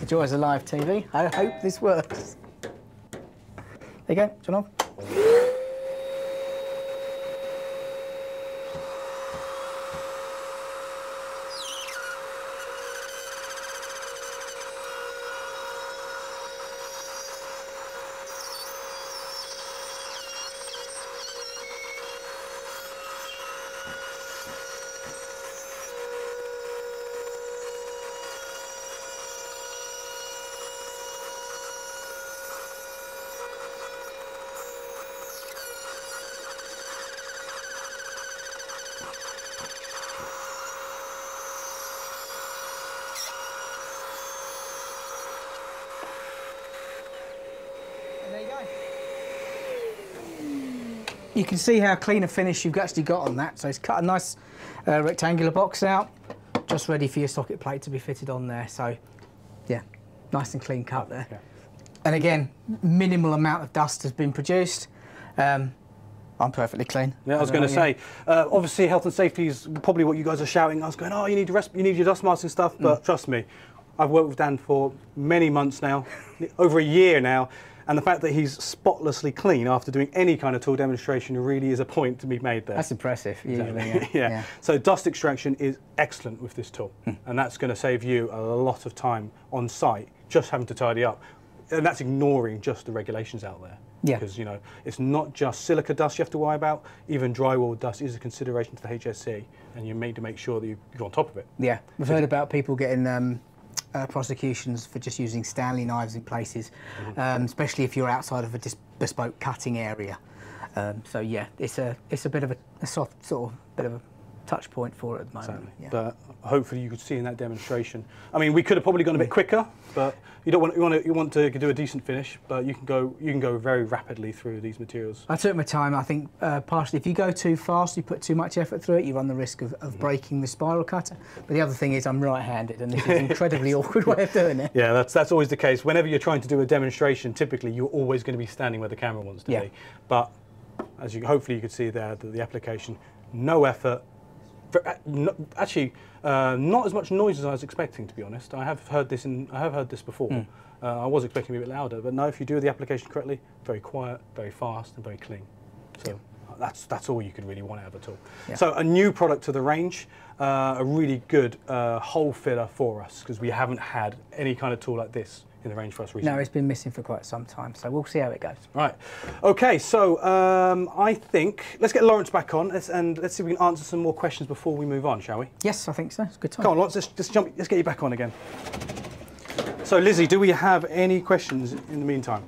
the joys of live TV. I hope this works. There you go, turn on. Can see how clean a finish you've actually got on that. So it's cut a nice uh, rectangular box out, just ready for your socket plate to be fitted on there. So yeah, nice and clean cut there. And again, minimal amount of dust has been produced. Um, I'm perfectly clean. Yeah, I was going to say, uh, obviously health and safety is probably what you guys are shouting. I was going, oh, you need, rest, you need your dust masks and stuff, but trust me, I've worked with Dan for many months now, over a year now, and the fact that he's spotlessly clean after doing any kind of tool demonstration really is a point to be made there. That's impressive. Usually, yeah. yeah. So dust extraction is excellent with this tool, Hmm. and that's going to save you a lot of time on site just having to tidy up, and that's ignoring just the regulations out there. Yeah. Because you know it's not just silica dust you have to worry about. Even drywall dust is a consideration to the HSC, and you need to make sure that you- you're on top of it. Yeah, we've heard about people getting um, uh, prosecutions for just using Stanley knives in places, Mm-hmm. um, especially if you're outside of a dis- bespoke cutting area. Um, so yeah, it's a it's a bit of a, a soft sort of bit of a touch point for it at the moment. Certainly. Yeah. But hopefully you could see in that demonstration. I mean, we could have probably gone a bit quicker, but you don't want you want to you want to do a decent finish, but you can go you can go very rapidly through these materials. I took my time. I think uh, partially if you go too fast, you put too much effort through it, you run the risk of, Mm-hmm. of breaking the spiral cutter. But the other thing is I'm right-handed, and this is an incredibly awkward way of doing it. Yeah, that's that's always the case. Whenever you're trying to do a demonstration, typically you're always going to be standing where the camera wants to Yeah. be. But as you hopefully you could see there, the, the application, no effort. Uh, actually, uh, not as much noise as I was expecting. To be honest, I have heard this in I have heard this before. Hmm. Uh, I was expecting to be a bit louder, but now If you do the application correctly, very quiet, very fast, and very clean. So. That's, that's all you could really want out of a tool. Yeah. So a new product to the range, uh, a really good uh, hole filler for us because we haven't had any kind of tool like this in the range for us recently. No, it's been missing for quite some time, so we'll see how it goes. Right. Okay, so um, I think let's get Lawrence back on let's, and let's see if we can answer some more questions before we move on, shall we? Yes, I think so. It's a good time. Come on, Lawrence, let's just jump. Let's get you back on again. So, Lizzie, do we have any questions in the meantime?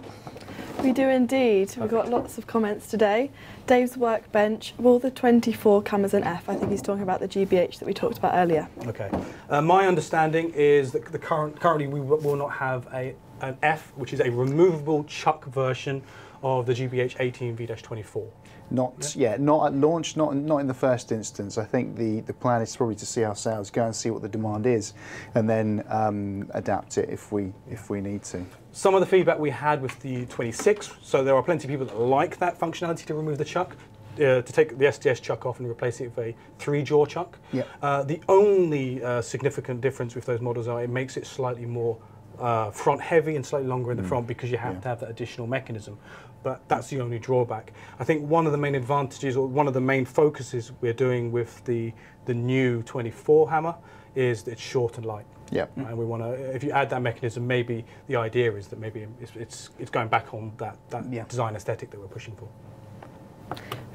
We do indeed. We've got lots of comments today. Dave's workbench, will the 24 come as an F? I think he's talking about the GBH that we talked about earlier. Okay. Uh, my understanding is that the current currently we will not have a an F, which is a removable chuck version of the GBH 18V-24. Not yeah, not at launch, not not in the first instance. I think the, the plan is probably to see how sales go and see what the demand is, and then um, adapt it if we if we need to. Some of the feedback we had with the 26, so there are plenty of people that like that functionality to remove the chuck, uh, to take the SDS chuck off and replace it with a three-jaw chuck. Yep. Uh, the only uh, significant difference with those models are it makes it slightly more uh, front heavy and slightly longer in the front because you have Yeah. to have that additional mechanism. But that's the only drawback. I think one of the main advantages or one of the main focuses we're doing with the, the new 24 hammer is that it's short and light. Yeah. And we want to, if you add that mechanism, maybe the idea is that maybe it's, it's, it's going back on that, that Yeah. design aesthetic that we're pushing for.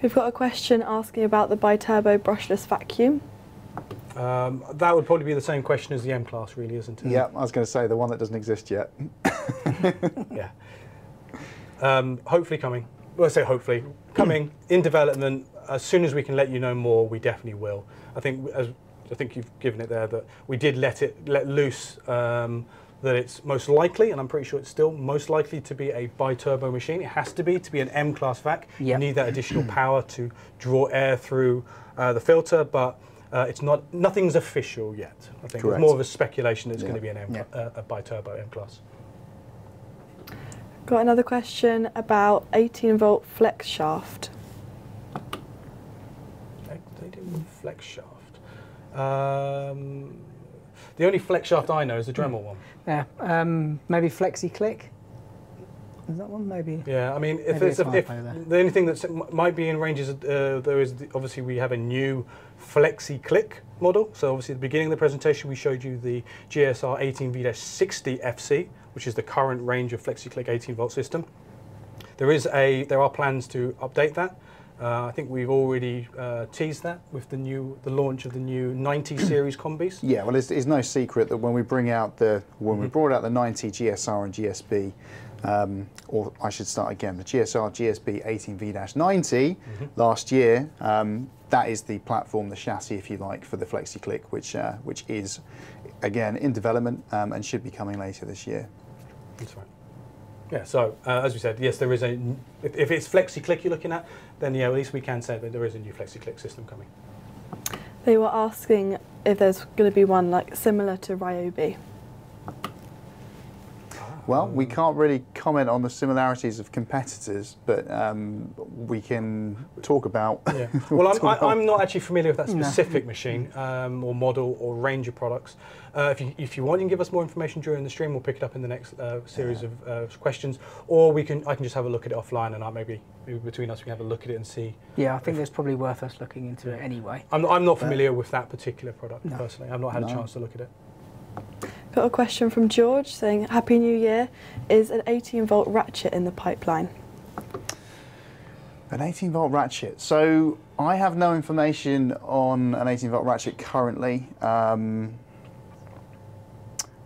We've got a question asking about the biturbo brushless vacuum. Um, that would probably be the same question as the M class, really, isn't it? Yeah, I was going to say the one that doesn't exist yet. Yeah. Um, hopefully coming. Well, I say hopefully coming in development. As soon as we can let you know more, we definitely will. I think as I think you've given it there that we did let it let loose um, that it's most likely, and I'm pretty sure it's still most likely to be a bi-turbo machine. It has to be to be an M class vac. Yeah. You need that additional power to draw air through uh, the filter, but. Uh, it's not. Nothing's official yet. I think Correct. it's more of a speculation. That it's Yeah. going to be an M, Yeah. uh, a bi-turbo M class. Got another question about 18 volt flex shaft. They, they do flex shaft. Um, the only flex shaft I know is the Dremel one. Yeah, um, maybe FlexiClick. Is that one maybe? Yeah, I mean, if, Maybe it's it's a, if the only thing that might be in range is uh, there is the, obviously we have a new FlexiClick model. So obviously at the beginning of the presentation we showed you the GSR 18V-60 FC, which is the current range of FlexiClick 18 volt system. There is a there are plans to update that. Uh, I think we've already uh, teased that with the new the launch of the new 90 series combis. Yeah, well, it's, it's no secret that when we bring out the when we brought out the 90 GSR and GSB, um, or I should start again, the GSR GSB 18V-90 last year. Um, that is the platform, the chassis, if you like, for the FlexiClick, which uh, which is again in development um, and should be coming later this year. That's right. Yeah, so uh, as we said, yes, there is a. If, if it's FlexiClick you're looking at, then yeah, at least we can say that there is a new FlexiClick system coming. They were asking if there's going to be one like similar to Ryobi. Well, we can't really comment on the similarities of competitors, but um, we can talk about. Yeah. Well, I'm, talk I, about- I'm not actually familiar with that No. specific machine um, or model or range of products. Uh, if, you, if you want, you can give us more information during the stream. We'll pick it up in the next uh, series of uh, questions, or we can. I can just have a look at it offline, and I maybe, maybe between us we can have a look at it and see. Yeah, I think it's probably worth us looking into it anyway. I'm, I'm not familiar with that particular product No. personally. I've not had a chance to look at it. Got a question from George saying, Happy New Year. Is an 18 volt ratchet in the pipeline? An 18 volt ratchet. So I have no information on an 18 volt ratchet currently. Um,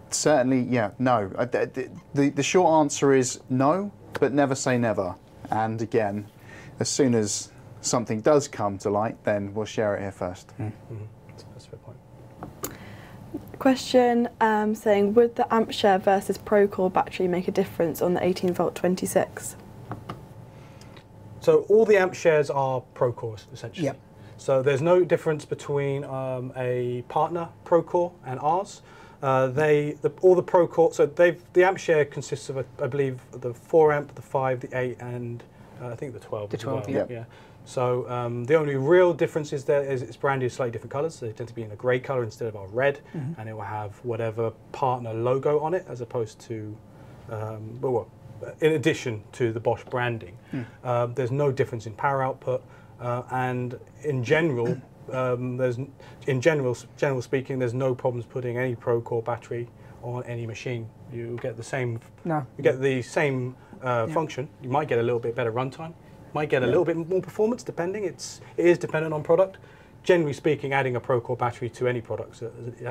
certainly, yeah, no. Uh, The, the- the, the short answer is no, but never say never. And again, as soon as something does come to light, then we'll share it here first. That's, that's a fair point. Question um, saying, Would the AMPShare versus Procore battery make a difference on the 18 volt 26? So all the AMPShares are Procore essentially. Yep. So there's no difference between um, a partner Procore and ours. Uh, they the, all the Procore. So they've the AMPShare consists of a, I believe the four amp, the five, the eight, and uh, I think the twelve. The as 12, well. yeah. yeah. So um, the only real difference is there is it's brand branded slightly different colours. So they tend to be in a grey colour instead of our red, and it will have whatever partner logo on it as opposed to, um, well, in addition to the Bosch branding. Um, there's no difference in power output, uh, and in general, um, there's in general, general speaking, there's no problems putting any Procore battery on any machine. You get the same No. you get the same uh, Yeah. function. You might get a little bit better runtime. Might get a little bit more performance, depending. It's it is dependent on product. Generally speaking, adding a Procore battery to any product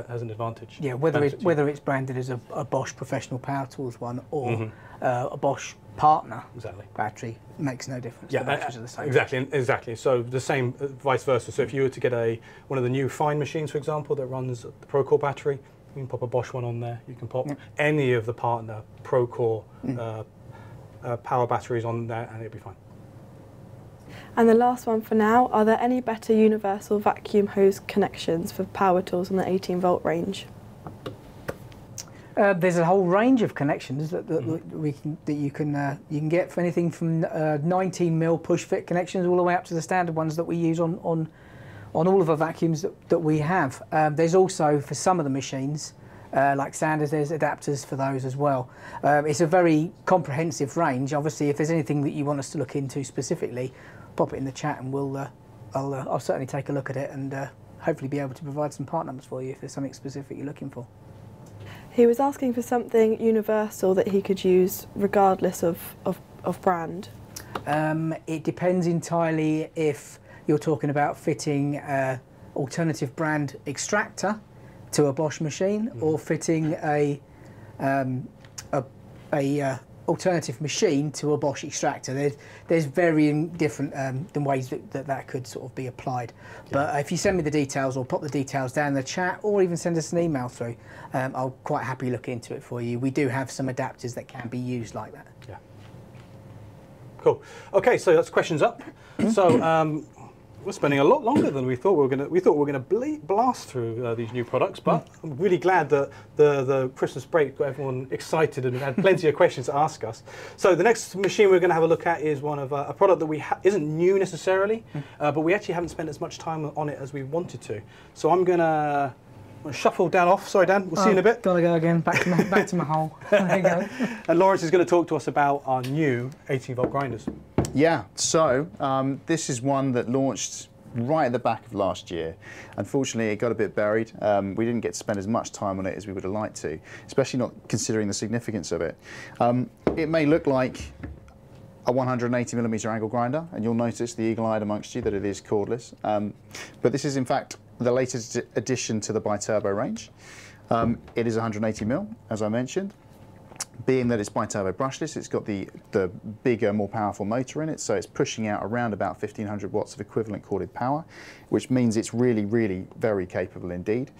has an advantage. Yeah, whether it's Benefit whether it's branded as a, a Bosch Professional Power Tools one or Mhm. uh, a Bosch Partner exactly. battery makes no difference. Yeah, the batteries uh, are the same. exactly, exactly. So the same, uh, vice versa. So if you were to get a one of the new Fein machines, for example, that runs the Procore battery, you can pop a Bosch one on there. You can pop Yeah. any of the partner Procore Mm. uh, uh, power batteries on there, and it'll be fine. And the last one for now, are there any better universal vacuum hose connections for power tools on the 18 volt range? Uh, there's a whole range of connections that, that Mm-hmm. we can that you can uh, you can get for anything from uh, 19 mil push fit connections all the way up to the standard ones that we use on on on all of the vacuums that, that we have. Um, there's also for some of the machines. Uh, like Sanders, there's adapters for those as well. Um, it's a very comprehensive range. Obviously, if there's anything that you want us to look into specifically, pop it in the chat and we'll uh, I'll uh, I'll certainly take a look at it and uh, hopefully be able to provide some part numbers for you if there's something specific you're looking for. He was asking for something universal that he could use regardless of, of, of brand. Um, it depends entirely if you're talking about fitting uh, alternative brand extractor to a Bosch machine or fitting a um, a, a uh, alternative machine to a Bosch extractor. There's there's varying different um, the ways that, that that could sort of be applied. But uh, if you send me the details or pop the details down in the chat or even send us an email through, um, I'll quite happily look into it for you. We do have some adapters that can be used like that. Yeah. Cool. Okay, so that's questions up. so um, we're spending a lot longer than we thought we were going to. We thought we were going to blast through uh, these new products, but I'm really glad that the the Christmas break got everyone excited and had plenty of questions to ask us. So the next machine we're going to have a look at is one of uh, a product that we ha- isn't new necessarily, uh, but we actually haven't spent as much time on it as we wanted to. So I'm going to. Shuffle Dan off. Sorry, Dan. We'll see you in a bit. Gotta go again. Back to my, back to my hole. There you go. And Lawrence is going to talk to us about our new 18 volt grinders. Yeah, so um, this is one that launched right at the back of last year. Unfortunately, it got a bit buried. Um, we didn't get to spend as much time on it as we would have liked to, especially not considering the significance of it. Um, it may look like a 180 millimeter angle grinder, and you'll notice the eagle-eyed amongst you that it is cordless. Um, but this is in fact the latest addition to the bi-turbo range. Um, it is 180 mil, as I mentioned being that it's bi-turbo brushless, it's got the, the bigger, more powerful motor in it, so it's pushing out around about 1500 watts of equivalent corded power, which means it's really, really very capable indeed.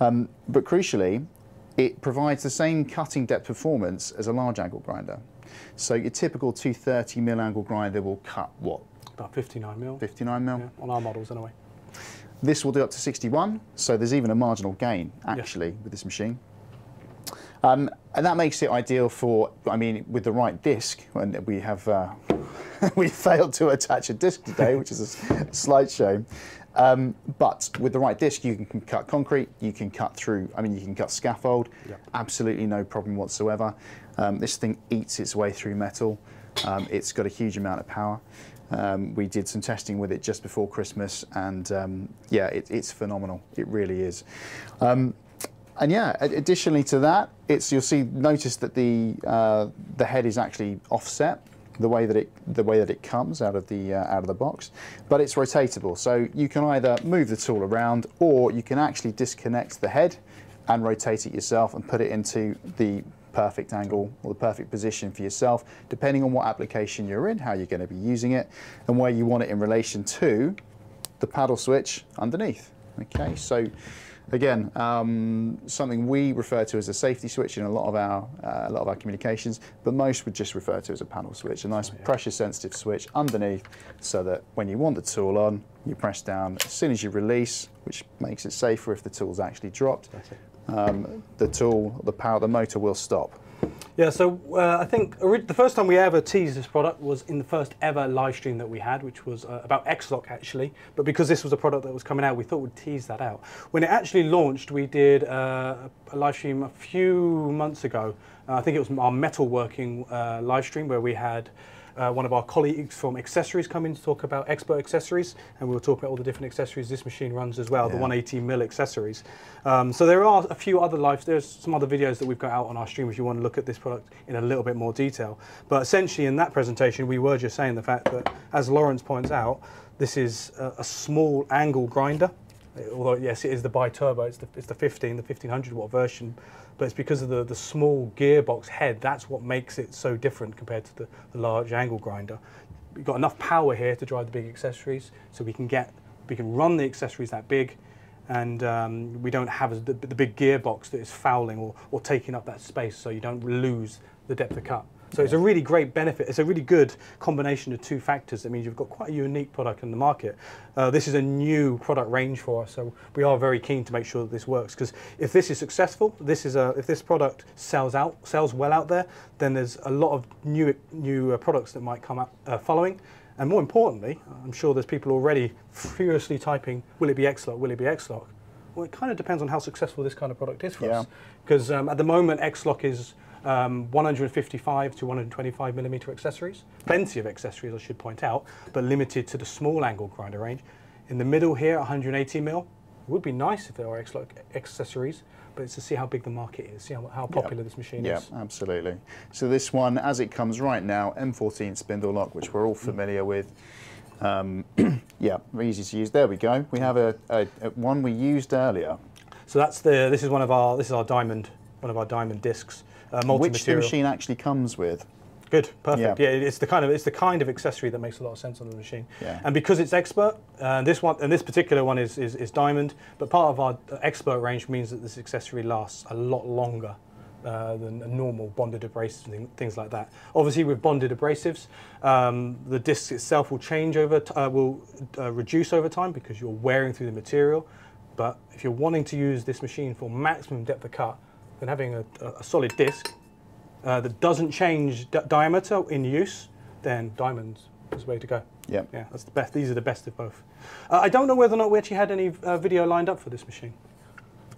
Um, but crucially, it provides the same cutting depth performance as a large angle grinder. So your typical 230 mil angle grinder will cut what? About 59 mil 59 mil. yeah, on our models anyway. This will do up to 61, so there's even a marginal gain actually with this machine. Um, and that makes it ideal for, I mean, with the right disc, and we have uh, we failed to attach a disc today, which is a slight shame. Um, but with the right disc, you can cut concrete, you can cut through, I mean, you can cut scaffold, Yeah. absolutely no problem whatsoever. Um, this thing eats its way through metal. Um, it's got a huge amount of power. Um, we did some testing with it just before Christmas, and um, yeah, it, it's phenomenal. It really is. Um, and yeah, additionally to that, it's you'll see notice that the uh, the head is actually offset the way that it the way that it comes out of the uh, out of the box, but it's rotatable. So you can either move the tool around, or you can actually disconnect the head and rotate it yourself and put it into the perfect angle or the perfect position for yourself, depending on what application you're in, how you're going to be using it, and where you want it in relation to the paddle switch underneath. Okay, so again, um, something we refer to as a safety switch in a lot of our uh, a lot of our communications, but most would just refer to as a paddle switch, a nice pressure sensitive switch underneath, so that when you want the tool on, you press down as soon as you release, which makes it safer if the tool's actually dropped. Um, the tool, the power, the motor will stop. Yeah, so uh, I think the first time we ever teased this product was in the first ever live stream that we had, which was uh, about X-Lock actually. But because this was a product that was coming out, we thought we'd tease that out. When it actually launched, we did uh, a live stream a few months ago. Uh, I think it was our metalworking uh, live stream where we had uh, one of our colleagues from accessories come in to talk about expert accessories, and we were talking about all the different accessories this machine runs as well, the Yeah. 180 mil accessories. Um, so there are a few other lives. there's some other videos that we've got out on our stream if you want to look at this product in a little bit more detail. But essentially in that presentation, we were just saying the fact that, as Lawrence points out, this is a, a small angle grinder. Although yes, it is the bi-turbo. It's the, it's the 15, the 1500 watt version, but it's because of the, the small gearbox head. That's what makes it so different compared to the, the large angle grinder. We've got enough power here to drive the big accessories, so we can get we can run the accessories that big, and um, we don't have the, the big gearbox that is fouling or, or taking up that space, so you don't lose the depth of cut. So it's a really great benefit. It's a really good combination of two factors. That means you've got quite a unique product in the market. Uh, this is a new product range for us, so we are very keen to make sure that this works. Because if this is successful, this is a, if this product sells out, sells well out there, then there's a lot of new new uh, products that might come up uh, following. And more importantly, I'm sure there's people already furiously typing, "Will it be X-Lock? Will it be X-Lock?" Well, it kind of depends on how successful this kind of product is for Yeah. us. Because um, at the moment, X-Lock is um, 155 to 125 millimeter accessories. Plenty of accessories, I should point out, but limited to the small angle grinder range. In the middle here, 180 mil. It would be nice if there were accessories, but it's to see how big the market is, see how, how popular this machine Yeah, is. absolutely. So this one, as it comes right now, M14 spindle lock, which we're all familiar with. Um, yeah, easy to use. There we go. We have a, a, a one we used earlier, So that's the. This is one of our. This is our diamond. One of our diamond discs. Uh, which the machine actually comes with. Good, perfect. Yeah. Yeah. it's the kind of it's the kind of accessory that makes a lot of sense on the machine. Yeah. And because it's expert, uh, this one and this particular one is, is is diamond, but part of our expert range means that this accessory lasts a lot longer. Uh, than a normal bonded abrasives and thing- things like that. Obviously, with bonded abrasives, um, the disc itself will change over, uh, will uh, reduce over time because you're wearing through the material. But if you're wanting to use this machine for maximum depth of cut, then having a, a, solid disc uh, that doesn't change di- diameter in use, then diamonds is the way to go. Yep. Yeah, that's the best. These are the best of both. Uh, I don't know whether or not we actually had any uh, video lined up for this machine,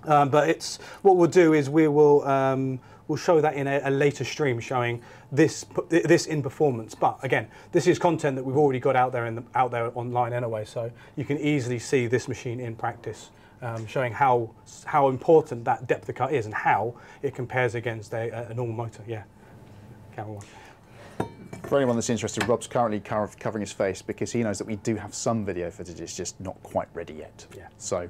um, but it's what we'll do is we will um, we'll show that in a, a later stream showing this this in performance. But again, this is content that we've already got out there in the, out there online anyway, so you can easily see this machine in practice. Um, showing how how important that depth of cut is and how it compares against a, a normal motor. Yeah, camera one. For anyone that's interested, Rob's currently covering his face because he knows that we do have some video footage. It's just not quite ready yet. Yeah. So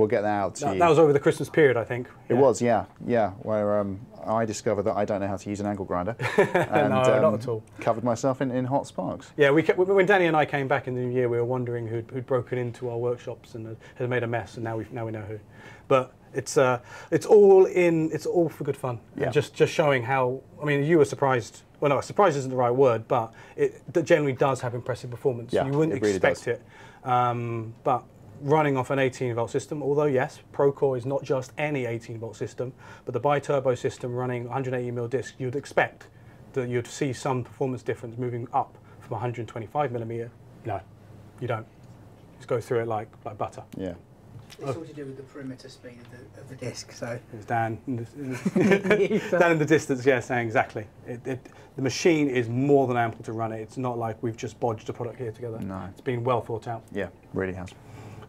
we'll get that out to That, you. that was over the Christmas period, I think. It Yeah. was, yeah, yeah. Where um, I discovered that I don't know how to use an angle grinder, and um, No, not at all. covered myself in, in hot sparks. Yeah, we kept, when Danny and I came back in the new year, we were wondering who'd, who'd broken into our workshops and had- made a mess, and now we now we know who. But It's uh, it's all in. It's all for good fun. And Yeah. Just just showing how. I mean, you were surprised. Well, no, surprised isn't the right word, but it generally does have impressive performance. Yeah, you wouldn't it really expect does. it. Um, but running off an 18 volt system, although yes, Procore is not just any 18 volt system, but the bi-turbo system running 180 mil disc, you'd expect that you'd see some performance difference moving up from 125 millimeter. No, you don't. Just go through it like like butter. Yeah. It's all to do with the perimeter speed of the, of the disc. So It's Dan. in the- Dan in the distance, yeah, saying exactly. It, it, the machine is more than ample to run it. It's not like we've just bodged a product here together. No. It's been well thought out. Yeah, really has.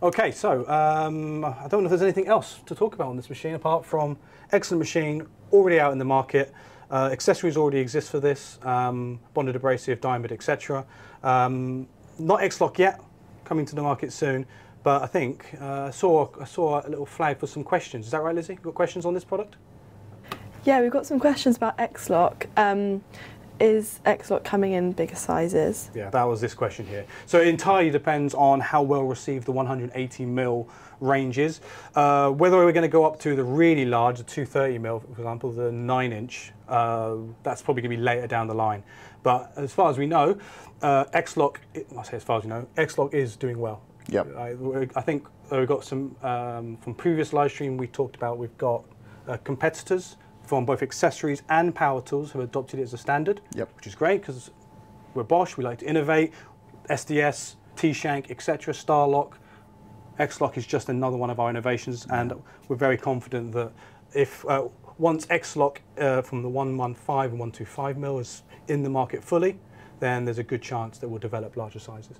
Okay, so um, I don't know if there's anything else to talk about on this machine apart from excellent machine, already out in the market. Uh, accessories already exist for this, um, bonded abrasive, diamond, etc. Um, not X-Lock yet, coming to the market soon, but I think uh, I saw I saw a little flag for some questions. Is that right, Lizzie? You got questions on this product? Yeah, we've got some questions about X-Lock. Um, is X-Lock coming in bigger sizes? Yeah, that was this question here. So it entirely depends on how well received the 180 mil range is. Uh, whether we're going to go up to the really large, the 230 mil, for example, the 9 inch, uh, that's probably going to be later down the line. But as far as we know, uh, X-Lock, I say as far as we know, X-Lock is doing well. Yep. I, I think uh, we've got some, um, from previous live stream we talked about, we've got uh, competitors from both accessories and power tools have adopted it as a standard, Yep. which is great because we're Bosch, we like to innovate. SDS, T-Shank, etc., Starlock, X-Lock is just another one of our innovations, and we're very confident that if uh, once X-Lock uh, from the 115 and 125 mil is in the market fully, then there's a good chance that we'll develop larger sizes.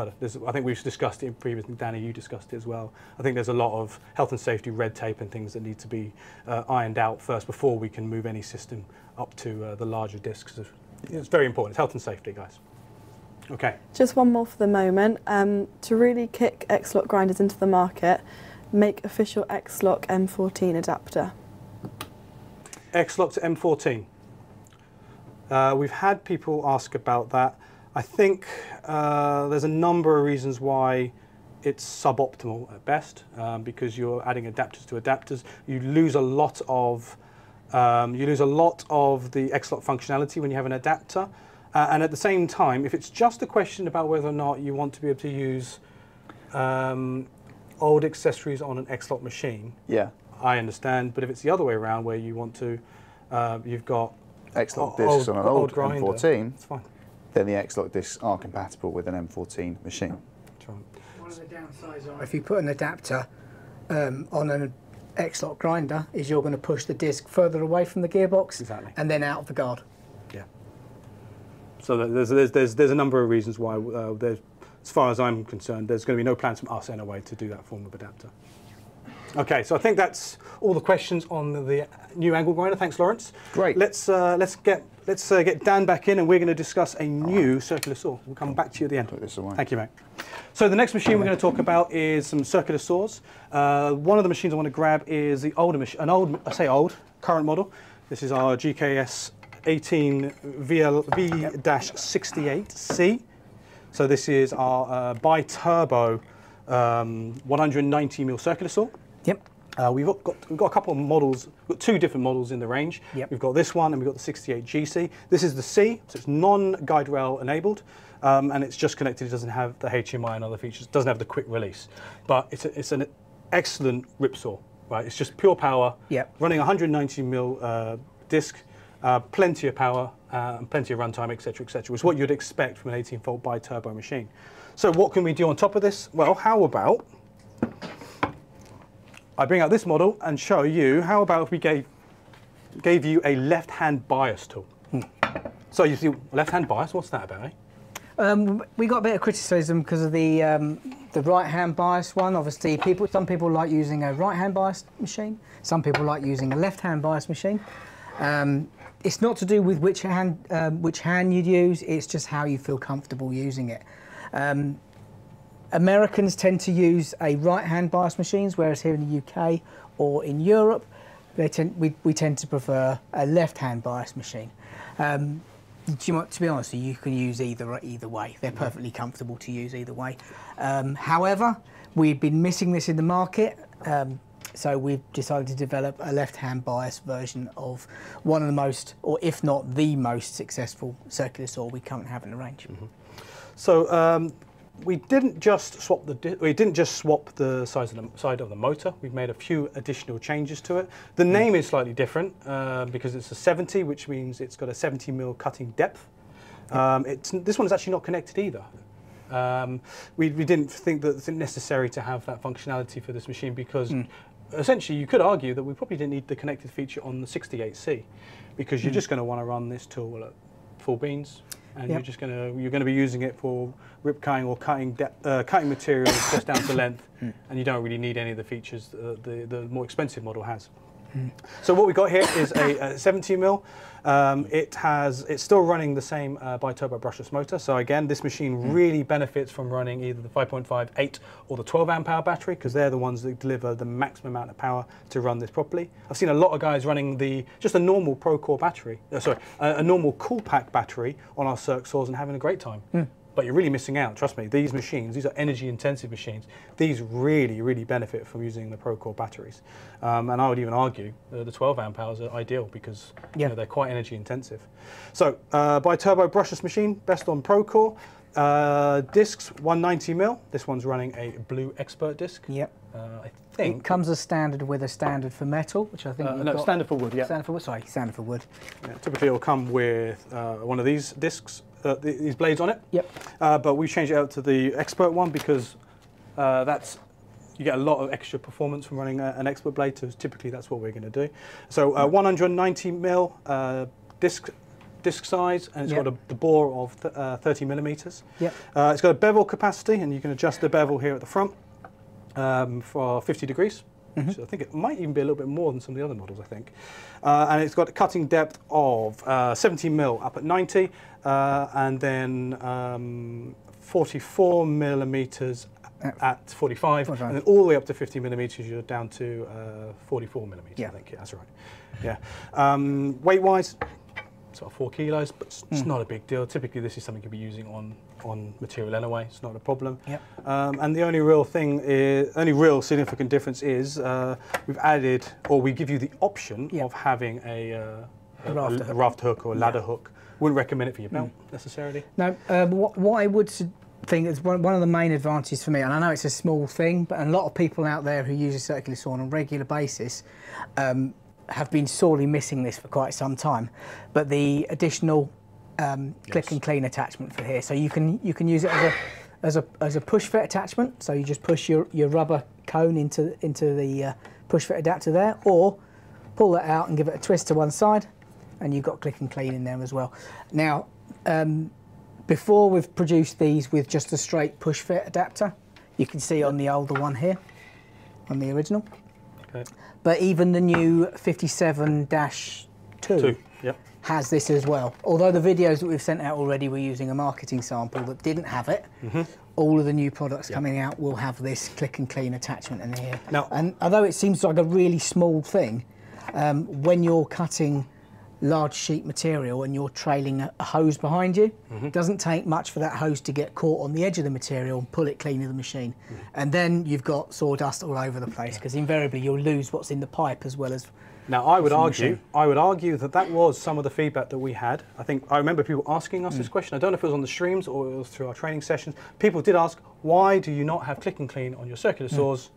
But I think we've discussed it previously. Danny, you discussed it as well. I think there's a lot of health and safety red tape and things that need to be uh, ironed out first before we can move any system up to uh, the larger discs. It's very important. It's health and safety, guys. Okay. Just one more for the moment. Um, to really kick X-Lock grinders into the market, make official X-Lock M14 adapter. X-Lock to M14. Uh, we've had people ask about that. I think uh, there's a number of reasons why it's suboptimal at best um, because you're adding adapters to adapters. You lose a lot of um, you lose a lot of the X-Lock functionality when you have an adapter. Uh, and at the same time, if it's just a question about whether or not you want to be able to use um, old accessories on an X-Lock machine, Yeah. I understand. But if it's the other way around, where you want to, uh, you've got X-Lock o- discs on an old, grinder, M14, It's fine. Then the X-Lock discs are compatible with an M14 machine. One of the downsides are if you put an adapter um, on an X-Lock grinder, is you're going to push the disc further away from the gearbox Exactly. and then out of the guard. Yeah. So there's, there's, there's, there's a number of reasons why, uh, there's, as far as I'm concerned, there's going to be no plans from us anyway to do that form of adapter. Okay, so I think that's all the questions on the, the new angle grinder. Thanks, Lawrence. Great. Let's uh, let's get let's uh, get Dan back in, and we're going to discuss a new circular saw. We'll come back to you at the end. Put this away. Thank you, mate. So the next machine we're going to talk about is some circular saws. Uh, one of the machines I want to grab is the older machine, an old, I say old, current model. This is our GKS 18 VL, V-68C. So this is our uh, bi-turbo um, 190 mil circular saw. Uh, we've got, we've got a couple of models, we've got two different models in the range. Yep. We've got this one and we've got the 68 GC. This is the C, so it's non-guide rail enabled, um, and it's just connected. It doesn't have the HMI and other features. It doesn't have the quick release, but it's, a, it's an excellent rip saw. Right, it's just pure power. Yep. Running 190 mil uh, disc, uh, plenty of power uh, and plenty of runtime, etc., etc. Was what you'd expect from an 18 volt bi-turbo machine. So what can we do on top of this? Well, how about I bring out this model and show you, how about if we gave, gave you a left-hand bias tool? So you see, left-hand bias, what's that about, eh? Um, we got a bit of criticism because of the um, the right-hand bias one. Obviously, people some people like using a right-hand bias machine. Some people like using a left-hand bias machine. Um, it's not to do with which hand um, which hand you'd use. It's just how you feel comfortable using it. Americans tend to use a right-hand bias machines, whereas here in the UK or in Europe, tend, we, we tend to prefer a left-hand bias machine. Um, you to be honest, you can use either either way. They're perfectly comfortable to use either way. Um, however, we've been missing this in the market. Um, so we've decided to develop a left-hand bias version of one of the most, or if not the most successful circular saw we currently have in the range. So um, we didn't just swap the we didn't just swap the size of the side of the motor. We've made a few additional changes to it. The name is slightly different uh, because it's a 70, which means it's got a 70 mil cutting depth. Um, it's, this one is actually not connected either. Um, we, we didn't think that it's necessary to have that functionality for this machine because essentially you could argue that we probably didn't need the connected feature on the 68C because you're just going to want to run this tool at full beans and Yep. you're just going to you're going to be using it for rip cutting or cutting uh, cutting materials just down to length and you don't really need any of the features uh, the the more expensive model has. So what we've got here is a, a 70 mil. Um, it has it's still running the same uh, bi-turbo brushless motor. So again, this machine really benefits from running either the 5.5 8 or the 12 amp hour battery because they're the ones that deliver the maximum amount of power to run this properly. I've seen a lot of guys running the just a normal Procore battery, uh, sorry, a, a normal CoolPack battery on our Circ saws and having a great time. But you're really missing out, trust me. These machines, these are energy intensive machines. These really, really benefit from using the Procore batteries. Um, and I would even argue uh, the 12 amp hours are ideal because you know, they're quite energy intensive. So, uh, bi-turbo brushless machine, best on Procore. Uh, discs 190 mil. This one's running a Blue Expert disc. Yep. Uh, I It think. comes as standard with a standard for metal, which I think Uh, no, got. standard for wood, yeah. Standard for wood. Sorry, standard for wood. Yeah, typically, it'll come with uh, one of these discs, uh, th- these blades on it. Yep. Uh, but we've changed it out to the expert one because uh, that's you get a lot of extra performance from running a, an expert blade. So typically, that's what we're going to do. So uh, 190 mil uh, disc disc size, and it's Yep. got a, the bore of th- uh, 30 millimeters. Yep. Uh, it's got a bevel capacity, and you can adjust the bevel here at the front um, for 50 degrees. So I think it might even be a little bit more than some of the other models, I think. Uh, and it's got a cutting depth of uh, 70 mil up at 90, uh, and then um, 44 millimeters At at 45, 45. and then all the way up to 50 millimeters, you're down to uh, 44 millimeters, Yeah. I think. Yeah, that's right. Yeah. Um, weight-wise, sort of four kilos, but it's, it's not a big deal. Typically, this is something you'll be using on on material anyway. It's not a problem. Yep. Um, and the only real thing, is, only real significant difference is uh, we've added, or we give you the option Yep. of having a, uh, A rafter a hook. raft hook or a ladder hook. Wouldn't recommend it for your belt necessarily. No, um, what, what I would think is one, one of the main advantages for me, and I know it's a small thing, but a lot of people out there who use a circular saw on a regular basis um, have been sorely missing this for quite some time. But the additional um, click and clean attachment for here, so you can you can use it as a as a as a push fit attachment. So you just push your, your rubber cone into into the uh, push fit adapter there, or pull that out and give it a twist to one side, and you've got click and clean in there as well. Now. Um, before we've produced these with just a straight push fit adapter, you can see on the older one here, on the original. Okay. But even the new 57-2 Two. Yep. has this as well. Although the videos that we've sent out already were using a marketing sample that didn't have it, Mm-hmm. all of the new products coming out will have this click and clean attachment in here. Now- and although it seems like a really small thing, um, when you're cutting large sheet material and you're trailing a, hose behind you, Mm-hmm. it doesn't take much for that hose to get caught on the edge of the material and pull it clean of the machine. Mm-hmm. And then you've got sawdust all over the place because invariably you'll lose what's in the pipe as well as Now, I would argue. I would argue that that was some of the feedback that we had. I think I remember people asking us this Mm. question. I don't know if it was on the streams or it was through our training sessions. People did ask, why do you not have click and clean on your circular Mm. saws?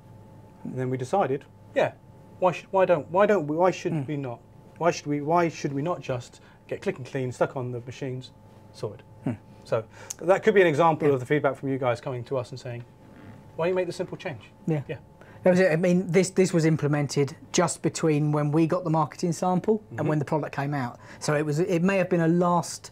And then we decided, yeah, why should, why don't, why don't we, why should Mm. we not? Why should we, why should we not just get click and clean stuck on the machines, sorted? Hmm. So that could be an example of the feedback from you guys coming to us and saying, why don't you make the simple change? Yeah. Yeah. That was it. I mean, this this was implemented just between when we got the marketing sample Mm-hmm. and when the product came out. So it was it may have been a last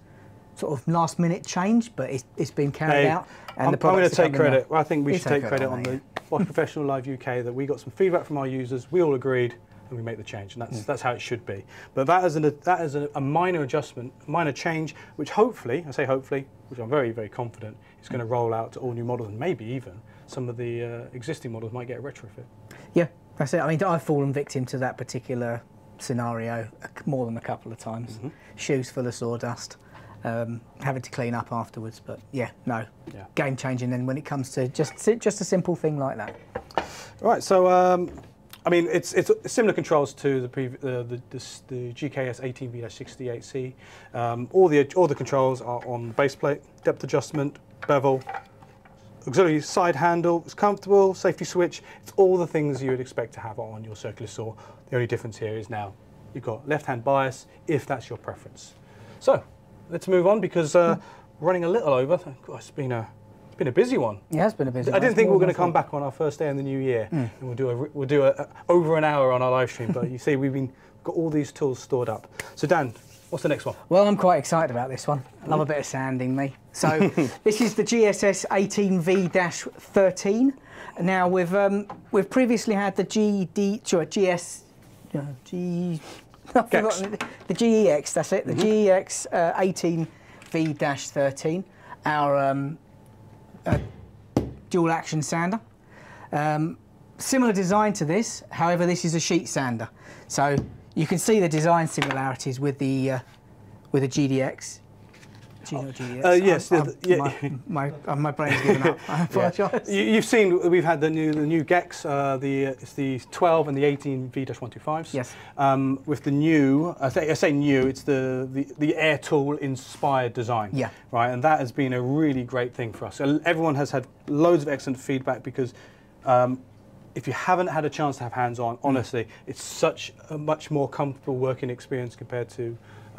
sort of last minute change, but it's, it's been carried Hey, out. And I'm, the I'm going to take credit. Well, I think we You should take credit on on the Bosch Professional Live UK that we got some feedback from our users. We all agreed, and we make the change, and Mm. that's that's how it should be. But that is an, that is a, a minor adjustment, minor change, which hopefully, I say hopefully, which I'm very very confident is going to roll out to all new models, and maybe even some of the uh, existing models might get a retrofit. Yeah, that's it. I mean, I've fallen victim to that particular scenario more than a couple of times. Mm-hmm. Shoes full of sawdust, um, having to clean up afterwards. But yeah, no, Yeah. game changing. Then when it comes to just just a simple thing like that. Right, so um, I mean, it's it's similar controls to the uh, the, this, the GKS 18V-68C. Um, all the all the controls are on the base plate, depth adjustment, bevel, auxiliary side handle. It's comfortable, safety switch. It's all the things you would expect to have on your circular saw. The only difference here is now you've got left-hand bias if that's your preference. So let's move on because uh, running a little over. It's been a been a busy one. Yeah, It has been a busy I one. didn't think we were going to come back on our first day in the new year and we'll do a we'll do a, a- over an hour on our live stream. But you see, we've been got all these tools stored up. So Dan, what's the next one? Well, I'm quite excited about this one. I love a bit of sanding, me. So this is the GSS 18V-13. Now we've um, we've previously had the GD, sorry, GS, no, G, I've Gex. forgotten it. the GEX. That's it. The GEX uh, 18V-13, our um, uh, dual action sander. Um, similar design to this, however, this is a sheet sander. So you can see the design similarities with the uh, with the GDX. Know GDX? Uh, yes, I'm- I'm- yeah. my, my, uh, my brain's given up. I apologise. You, you've seen we've had the new the new Gex, uh, the uh, it's the 12 and the 18 V-125s. Yes. Um, with the new, I say, I say new, it's the, the the Air Tool inspired design. Yeah. Right, and that has been a really great thing for us. So everyone has had loads of excellent feedback because. Um, if you haven't had a chance to have hands-on, Mm. honestly, it's such a much more comfortable working experience compared to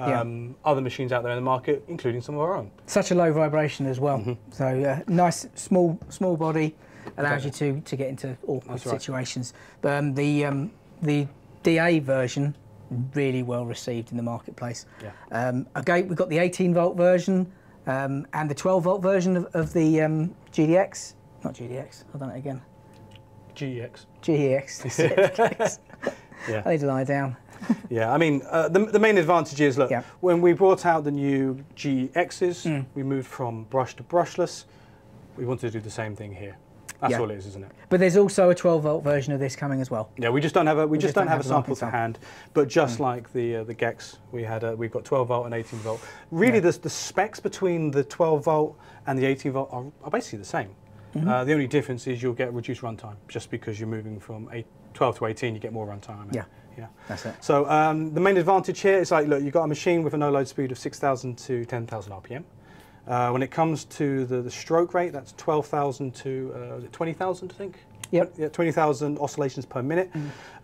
Yeah. um, other machines out there in the market, including some of our own. Such a low vibration as well. Mm-hmm. So uh, nice, small, small body allows you to, to get into awkward That's right. situations. But um, the um, the DA version really well received in the marketplace. Yeah. Um, again, we've got the 18 volt version um, and the 12 volt version of, of the um, GDX. Not GDX. I've done it again. GEX. GEX. Yeah. I need to lie down. Yeah, I mean, uh, the, the main advantage is look, Yeah. Mm. when we brought out the new GXs, we moved from brush to brushless. We wanted to do the same thing here. That's Yeah. all it is, isn't it? But there's also a 12 volt version of this coming as well. Yeah, we just don't have a we, just, don't, have, a sample to hand. But just like the uh, the Gex, we had a, we've got 12 volt and 18 volt. Really, the the specs between the 12 volt and the 18 volt are, are basically the same. Mm-hmm. Uh, the only difference is you'll get reduced runtime just because you're moving from eight, 12 to 18. You get more runtime. Yeah. Yeah. That's it. So um, the main advantage here is like, look, you've got a machine with a no load speed of 6,000 to 10,000 RPM. Uh, when it comes to the, the stroke rate, that's 12,000 to uh, it 20,000, I think. Yep. Yeah, 20,000 oscillations per minute.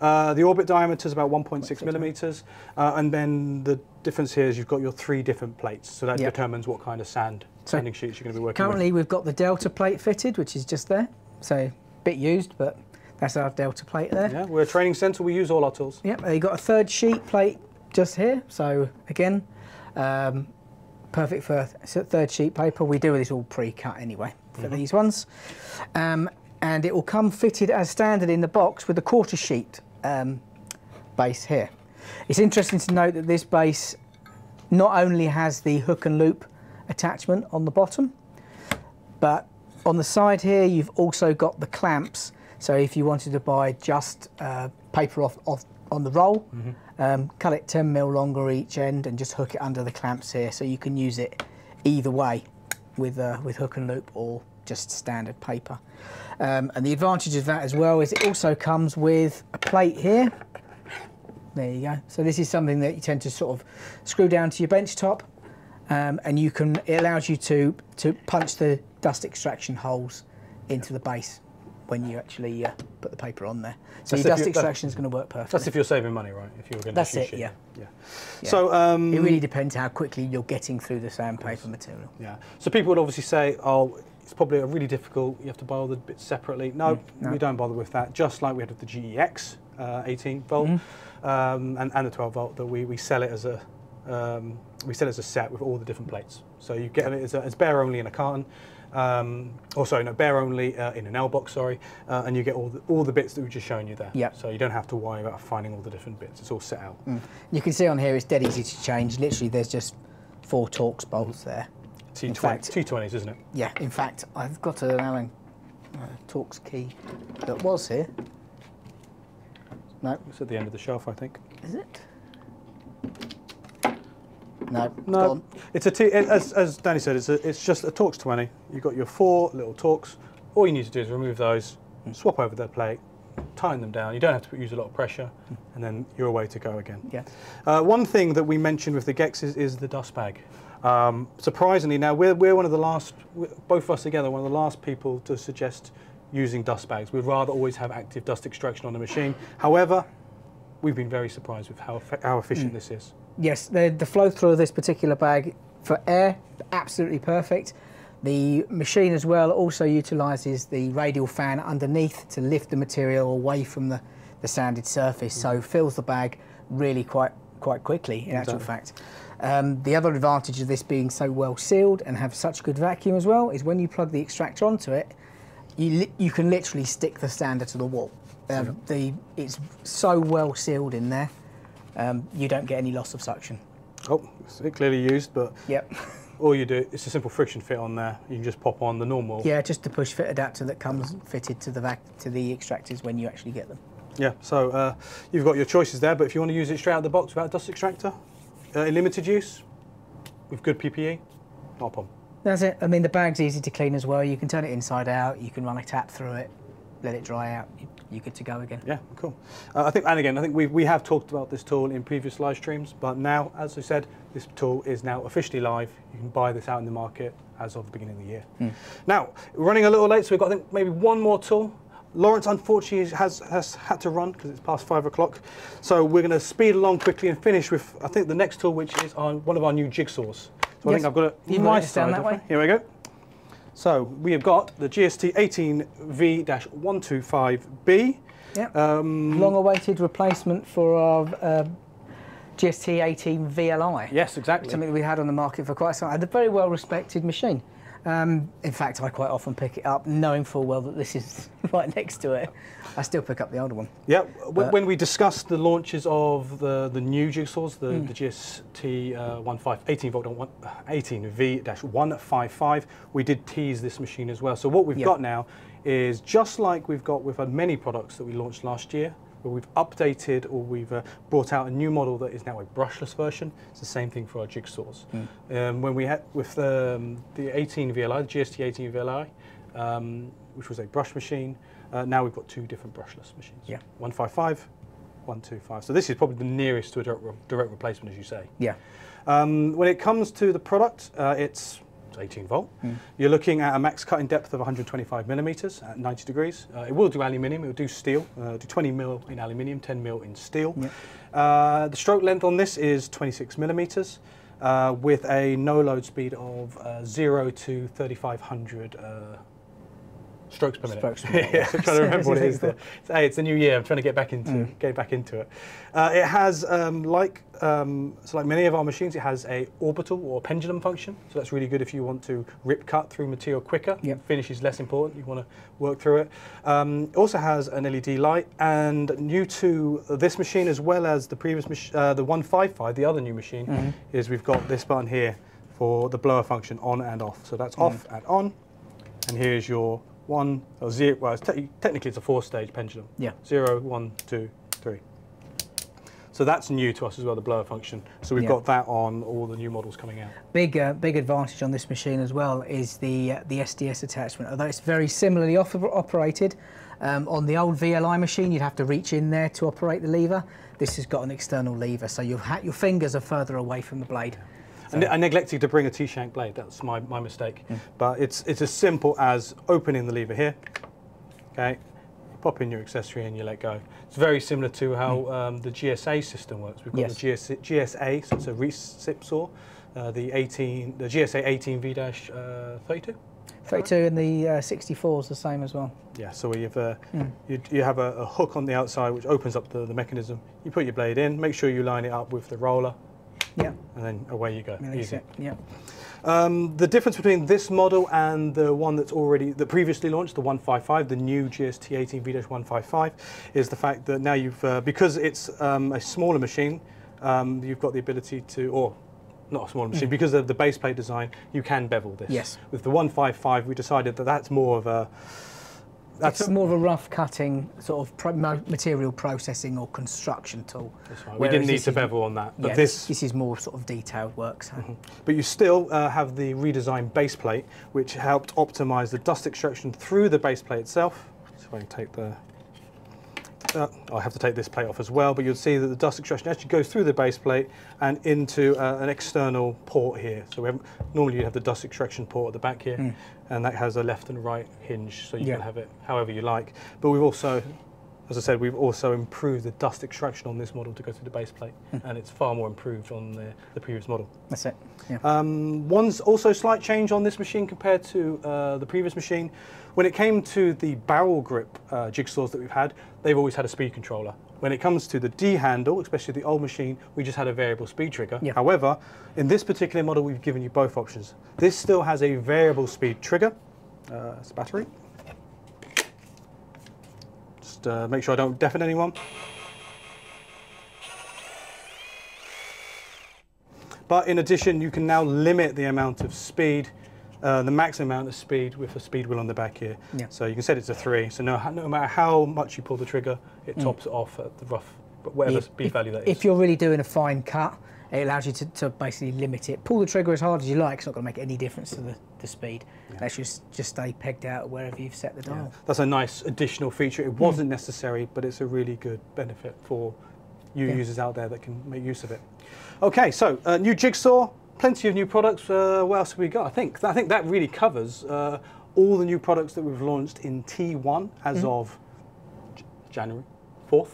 Uh, the orbit diameter is about 1.6 millimeters, uh, and then the difference here is you've got your three different plates, so that Yep. determines what kind of sand So sanding sheets you're going to be working Currently, we've got the Delta plate fitted, which is just there. So, a bit used, but that's our Delta plate there. Yeah, we're a training centre. We use all our tools. Yep, you got a third sheet plate just here. So, again, um, perfect for th- third sheet paper. We do this all pre-cut anyway for these ones. Um, and it will come fitted as standard in the box with the quarter sheet um, base here. It's interesting to note that this base not only has the hook and loop attachment on the bottom, but on the side here you've also got the clamps. So if you wanted to buy just uh, paper off, off on the roll, um, cut it 10 mil longer each end and just hook it under the clamps here, so you can use it either way with uh, with hook and loop or just standard paper. Um, and the advantage of that as well is it also comes with a plate here. There you go. So this is something that you tend to sort of screw down to your bench top, um, and you can. It allows you to to punch the dust extraction holes into the base when you actually uh, put the paper on there. So That's your dust extraction is going to work perfectly. That's if you're saving money, right? If you're going to That's it, yeah. yeah. Yeah. So um, it really depends how quickly you're getting through the sandpaper material. Yeah. So people would obviously say, oh, it's probably a really difficult. You have to buy all the bits separately. No, Mm, no. we don't bother with that. Just like we had with the GEX uh, 18 volt Mm-hmm. um, and, and the 12 volt, that we, we sell it as a um, we sell it as a set with all the different plates. So you get it as, a, as bare only in a carton. Um, or sorry, no, bare only uh, in an L box, sorry, uh, and you get all the, all the bits that we've just shown you there. Yep. So you don't have to worry about finding all the different bits. It's all set out. You can see on here it's dead easy to change. Literally, there's just four Torx bolts there. T20, fact- T20s, isn't it? Yeah, in fact, I've got an Allen uh, Torx key that was here. No, It's at the end of the shelf, I think. is it? No, No, it's a T, as, as Danny said, it's, a, it's just a Torx 20. You've got your four little Torx. All you need to do is remove those, swap over their plate, tighten them down. You don't have to use a lot of pressure, and then you're away to go again. Yeah. Uh, one thing that we mentioned with the Gex is, is the dust bag. Um, surprisingly, now we're, we're one of the last, both of us together, one of the last people to suggest using dust bags. We'd rather always have active dust extraction on the machine. However, we've been very surprised with how, how efficient this is. Yes, the, the flow through of this particular bag for air, absolutely perfect. The machine as well also utilises the radial fan underneath to lift the material away from the, the sanded surface, so fills the bag really quite quite quickly in actual fact. Um, the other advantage of this being so well sealed and have such good vacuum as well is when you plug the extractor onto it, you, you can literally stick the sander to the wall. Um, the, it's so well sealed in there, um, you don't get any loss of suction. Oh, it's clearly used, but Yep. all you do, it's a simple friction fit on there. You can just pop on the normal. Yeah, just the push fit adapter that comes fitted to the vac to the extractors when you actually get them. Yeah, so uh, you've got your choices there, but if you want to use it straight out of the box without a dust extractor, uh, in limited use, with good PPE, not a problem. That's it. I mean, the bag's easy to clean as well. You can turn it inside out. You can run a tap through it, let it dry out. You- You're good to go again. Yeah, cool. Uh, I think, and again, I think we, we have talked about this tool in previous live streams, but now, as I said, this tool is now officially live. You can buy this out in the market as of the beginning of the year. Now, we're running a little late, so we've got, I think, maybe one more tool. Lawrence, unfortunately, has, has had to run because it's past five o'clock. So we're going to speed along quickly and finish with, I think, the next tool, which is our, one of our new jigsaws. So I think I've got it You might stand that way. Here we go. So we have got the GST 18V-125B. Yep. Um, Long-awaited replacement for our uh, GST 18 VLI. yes, exactly. Something that we had on the market for quite some time. A very well-respected machine. Um, in fact, I quite often pick it up, knowing full well that this is right next to it. I still pick up the older one. Yeah, w- when we discussed the launches of the, the new jigsaws, the, the GST uh, 15, 18 volt one- 18V-155, we did tease this machine as well. So what we've Yeah. got now is just like we've got with uh, many products that we launched last year, where we've updated or we've uh, brought out a new model that is now a brushless version. It's the same thing for our jigsaws. Um, when we had with um, the 18 VLI, the GST 18 VLI, um, which was a brush machine, uh, now we've got two different brushless machines. Yeah. 155, 125. So this is probably the nearest to a direct, re- direct replacement, as you say. Yeah. Um, when it comes to the product, uh, it's 18 volt. You're looking at a max cutting depth of 125 millimeters at 90 degrees. Uh, it will do aluminium, it will do steel, uh, do 20 mil in aluminium, 10 mil in steel. Uh, the stroke length on this is 26 millimeters. Uh, with a no load speed of uh, 0 to 3500 uh, strokes per minute. Strokes per minute, yeah, I'm trying to remember what it is. There. It's, hey, it's the new year. I'm trying to get back into Mm. get back into it. Uh, it has um, like um, so like many of our machines, it has a orbital or pendulum function. So that's really good if you want to rip cut through material quicker. Yep. Finish is less important. You want to work through it. Um, it also has an LED light, and new to this machine as well as the previous uh, the 155, the other new machine, Mm-hmm. is we've got this button here for the blower function on and off. So Mm. that's off and on. And here's your one or zero. Well, it's te- technically it's a four-stage pendulum. Yeah. Zero, one, two, three. So that's new to us as well, the blower function. So we've Yeah. got that on all the new models coming out. Big, uh, big advantage on this machine as well is the uh, the SDS attachment. Although it's very similarly operated, um, on the old VLI machine you'd have to reach in there to operate the lever. This has got an external lever, so your fingers are further away from the blade. And I neglected to bring a T-shank blade. That's my, my mistake. But it's it's as simple as opening the lever here. Okay, pop in your accessory and you let go. It's very similar to how um, the GSA system works. We've got Yes. the GS, GSA, so it's a recip saw. Uh, the 18, the GSA 18V-32. 32 and the uh, 64 is the same as well. Yeah, so we have a, you, you have a, a hook on the outside which opens up the, the mechanism. You put your blade in, make sure you line it up with the roller, Yeah, and then away you go. Easy. Yeah. Um, the difference between this model and the one that's already that previously launched, the 155, the new GST 18 V-155, is the fact that now you've uh, because it's um, a smaller machine, um, you've got the ability to, or not a smaller machine, because of the base plate design, you can bevel this. Yes. With the 155, we decided that that's more of a that's it's more of a rough cutting sort of pro- material processing or construction tool. Right. We didn't need to bevel on that, but yeah, this this is more sort of detailed work. So. But you still uh, have the redesigned base plate, which helped optimize the dust extraction through the base plate itself. So I can take the uh, I'll have to take this plate off as well, but you'll see that the dust extraction actually goes through the base plate and into uh, an external port here. So we normally you have the dust extraction port at the back here, and that has a left and right hinge, so you Yeah. can have it however you like. But we've also, as I said, we've also improved the dust extraction on this model to go through the base plate, and it's far more improved on the, the previous model. That's it. Yeah. Um, one's also slight change on this machine compared to uh, the previous machine. When it came to the barrel grip uh, jigsaws that we've had, they've always had a speed controller. When it comes to the D handle, especially the old machine, we just had a variable speed trigger. Yeah. However, in this particular model, we've given you both options. This still has a variable speed trigger. Uh, it's battery. Just uh, make sure I don't deafen anyone. But in addition, you can now limit the amount of speed, uh, the maximum amount of speed with a speed wheel on the back here. Yeah. So you can set it to three. So no, no matter how much you pull the trigger, it tops it off at the rough, but whatever If- speed value that is. If you're really doing a fine cut, it allows you to, to basically limit it. Pull the trigger as hard as you like. It's not going to make any difference to the, the speed. Let's just just stay pegged out wherever you've set the Yeah. dial. That's a nice additional feature. It wasn't necessary, but it's a really good benefit for you Yeah. users out there that can make use of it. Okay, so uh, new jigsaw, plenty of new products. Uh, what else have we got? I think I think that really covers uh, all the new products that we've launched in T1 as of January 4th.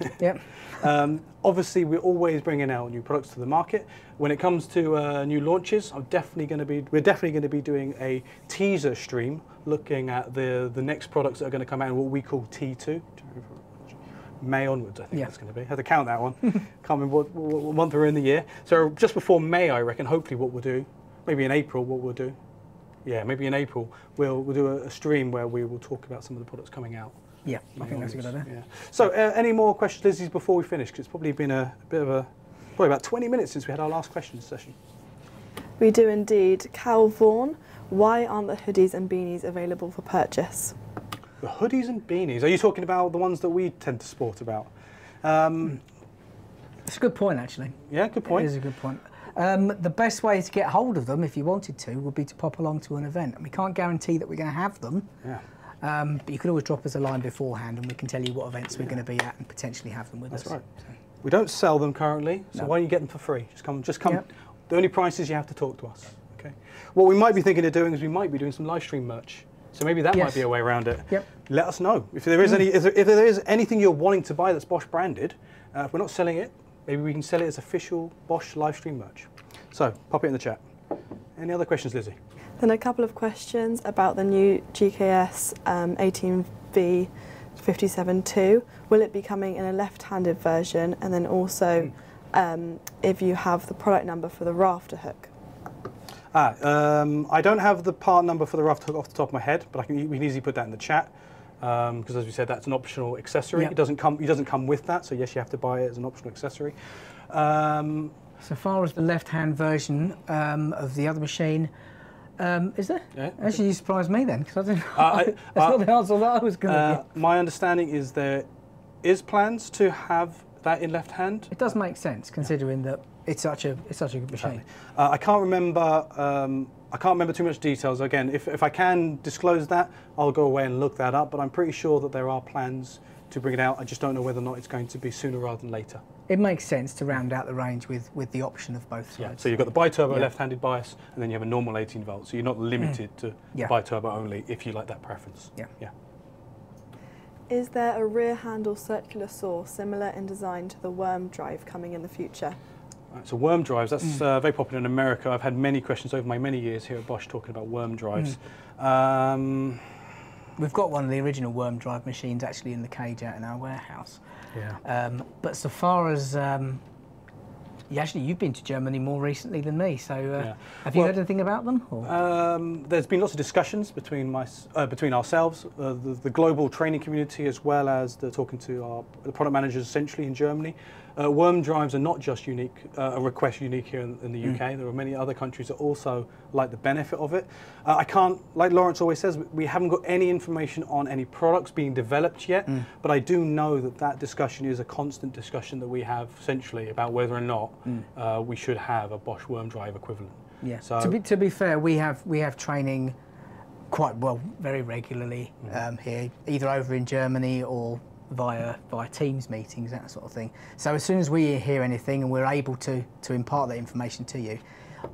Yep. Um, obviously, we're always bringing out new products to the market. When it comes to uh, new launches, I'm definitely going to be we're definitely going to be doing a teaser stream looking at the the next products that are going to come out in what we call T2. May onwards, I think Yeah. that's going to be. I have to count that one. Can't remember what, what, what month we're in the year. So just before May, I reckon. Hopefully, what we'll do, maybe in April, what we'll do. Yeah, maybe in April we'll we'll do a, a stream where we will talk about some of the products coming out. Yeah, I think that's a good idea. Yeah. So, uh, any more questions, Lizzie, before we finish? Because it's probably been a, bit of a, probably about 20 minutes since we had our last questions session. We do indeed. Cal Vaughan, why aren't the hoodies and beanies available for purchase? The hoodies and beanies. Are you talking about the ones that we tend to sport about? Um, It's a good point, actually. yeah, good point. is a good point. Um, the best way to get hold of them, if you wanted to, would be to pop along to an event. And we can't guarantee that we're going to have them, Yeah, um, but you can always drop us a line beforehand and we can tell you what events we're going to be at and potentially have them with that's us. right. We don't sell them currently, so No. why don't you get them for free? Just come, just come. Yep. The only price is you have to talk to us. Okay. What we might be thinking of doing is we might be doing some live stream merch. So maybe that might be a way around it. Yep. Let us know if there is any. If there, if there is anything you're wanting to buy that's Bosch branded, uh, if we're not selling it, maybe we can sell it as official Bosch live stream merch. So pop it in the chat. Any other questions, Lizzie? Then a couple of questions about the new GKS um, 18V 57.2. Will it be coming in a left-handed version? And then also, um, if you have the product number for the rafter hook. Ah, um, I don't have the part number for the rafter hook off the top of my head, but I can, we can easily put that in the chat. Because as we said, that's an optional accessory. Yeah. It doesn't come. It doesn't come with that. So yes, you have to buy it as an optional accessory. Um, So far as the left-hand version um, of the other machine, um, is there? Yeah. Actually, you surprised me then, because I didn't. Uh, I- that's uh, not the answer that I was going to uh, give. my understanding is there is plans to have that in left hand. It does make sense considering that it's such a it's such a good machine. Uh, I can't remember. Um, I can't remember too much details. Again, if, if I can disclose that, I'll go away and look that up. But I'm pretty sure that there are plans to bring it out. I just don't know whether or not it's going to be sooner rather than later. It makes sense to round out the range with with the option of both sides. Yeah. So you've got the bi-turbo Yeah. left-handed bias, and then you have a normal 18 volt. So you're not limited to Yeah. bi-turbo only if you like that preference. Yeah. Yeah. Is there a rear handle circular saw similar in design to the worm drive coming in the future? Right, so worm drives, that's uh, very popular in America. I've had many questions over my many years here at Bosch talking about worm drives. Um, We've got one of the original worm drive machines actually in the cage out in our warehouse. yeah. Um, but so far as um, actually, you've been to Germany more recently than me. So uh, Yeah. have you Well- heard anything about them? Um, there's been lots of discussions between my, uh, between ourselves, uh, the, the global training community, as well as the talking to our the product managers essentially in Germany. Uh, worm drives are not just unique, uh, a request unique here in, in the UK. There are many other countries that also like the benefit of it. Uh, I can't, like Lawrence always says, we haven't got any information on any products being developed yet, but I do know that that discussion is a constant discussion that we have essentially about whether or not uh, we should have a Bosch worm drive equivalent. yeah. So to be to be fair, we have we have training quite well very regularly um, here, either over in Germany or via via Teams meetings, that sort of thing. So as soon as we hear anything and we're able to to impart that information to you,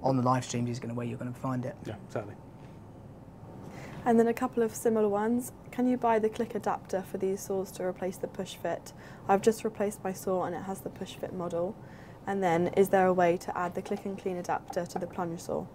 on the live streams is going to where you're going to find it. Yeah, certainly. And then a couple of similar ones. Can you buy the click adapter for these saws to replace the push fit? I've just replaced my saw and it has the push fit model. And then is there a way to add the click and clean adapter to the plunge saw?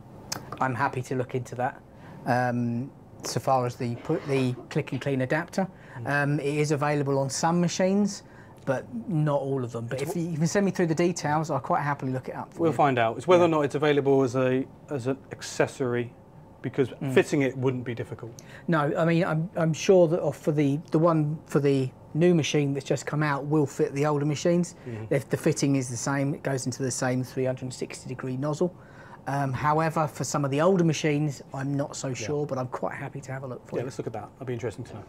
I'm happy to look into that. Um, so far as the put the click and clean adapter, um, it is available on some machines, but not all of them. But if you, you can send me through the details, I'll quite happily look it up. For We'll you. find out. It's whether Yeah. or not it's available as a as an accessory, because Mm. fitting it wouldn't be difficult. No, I mean I'm, I'm sure that for the the one for the new machine that's just come out will fit the older machines. If the fitting is the same, it goes into the same 360 degree nozzle. Um, however, for some of the older machines, I'm not so sure, but I'm quite happy to have a look for Yeah, you. let's look at that. That'd be interesting to know.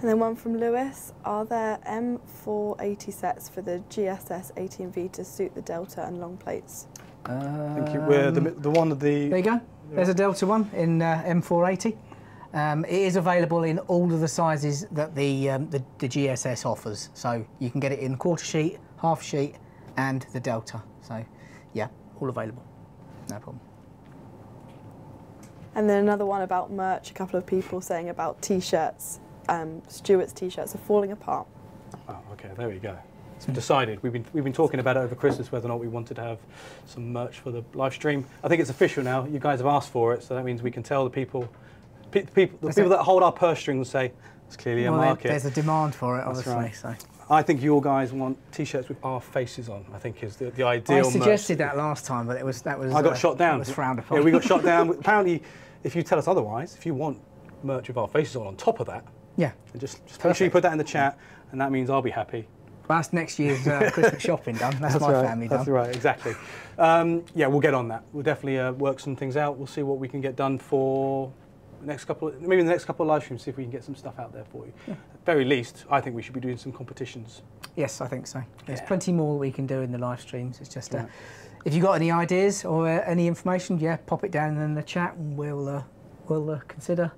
And then one from Lewis. Are there M480 sets for the GSS 18V to suit the Delta and long plates? I think you, we're the, the one of the There you go. There's a Delta one in uh, M480. Um, it is available in all of the sizes that the, um, the the GSS offers. So you can get it in quarter sheet, half sheet, and the Delta. So yeah, all available. No problem. And then another one about merch. A couple of people saying about t-shirts. Um, Stuart's t-shirts are falling apart. Oh, okay, there we go. It's decided. We've been we've been talking about it over Christmas whether or not we wanted to have some merch for the live stream. I think it's official now. You guys have asked for it, so that means we can tell the people, pe- the people, the That's people it. that hold our purse strings say it's clearly a Well, there- market. there's a demand for it, That's obviously. right. So I think you guys want T-shirts with our faces on. I think is the, the ideal. I merch. suggested that last time, but it was that was I got uh, shot down. It was frowned upon. Yeah, we got shot down. Apparently, if you tell us otherwise, if you want merch with our faces on on top of that, yeah. just, just make sure you put that in the chat, and that means I'll be happy. Well, that's next year's uh, Christmas shopping done. That's, my right. family done. That's right, exactly. Um, yeah, we'll get on that. We'll definitely uh, work some things out. We'll see what we can get done for next couple, of, maybe the next couple of live streams. See if we can get some stuff out there for you. At very least, I think we should be doing some competitions. Yes, I think so. There's Yeah. plenty more we can do in the live streams. It's just, uh, if you've got any ideas or uh, any information, yeah, pop it down in the chat and we'll uh, we'll uh, consider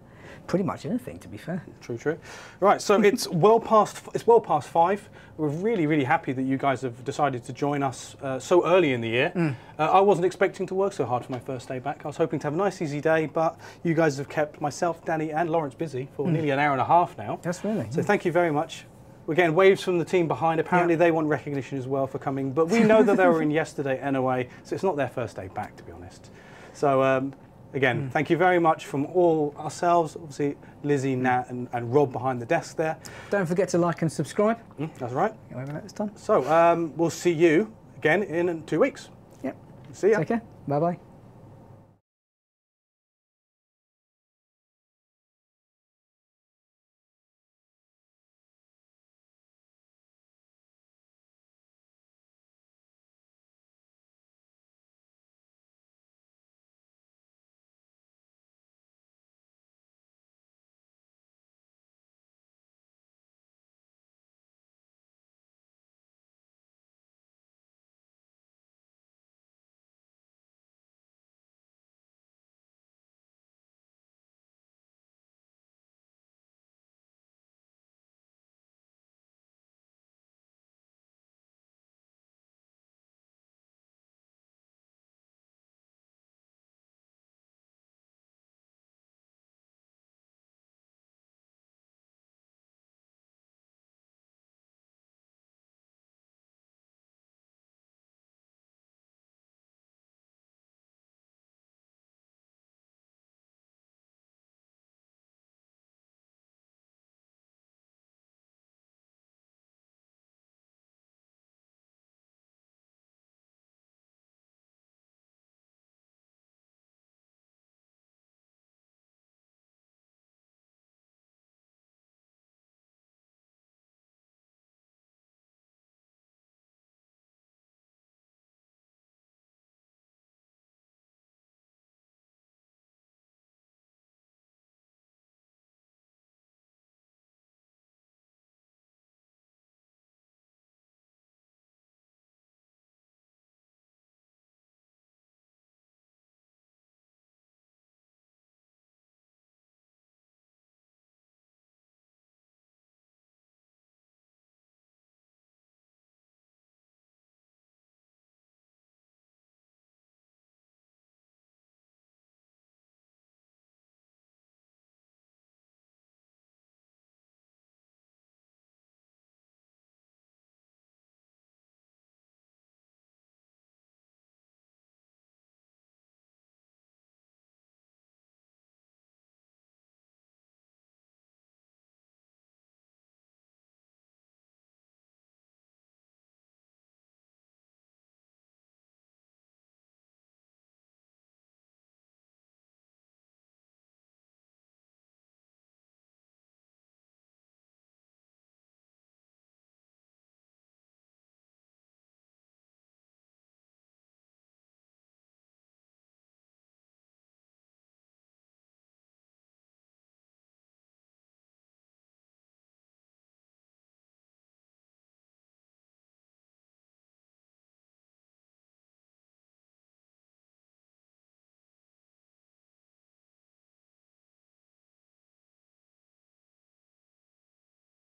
pretty much anything. To be fair, True, true. Right, so it's well past it's well past five. We're really, really happy that you guys have decided to join us uh, so early in the year. Mm. Uh, I wasn't expecting to work so hard for my first day back. I was hoping to have a nice, easy day, but you guys have kept myself, Danny, and Lawrence busy for nearly an hour and a half now. that's really. So thank you very much. We're getting waves from the team behind. Apparently, Yeah. they want recognition as well for coming, but we know that they were in yesterday anyway, so it's not their first day back, to be honest. So um, again, Hmm. thank you very much from all ourselves, obviously Lizzie, Nat, and, and Rob behind the desk there. Don't forget to like and subscribe. Mm, That's right. That's done. So um, we'll see you again in two weeks. Yep. See ya. Take care. Bye bye.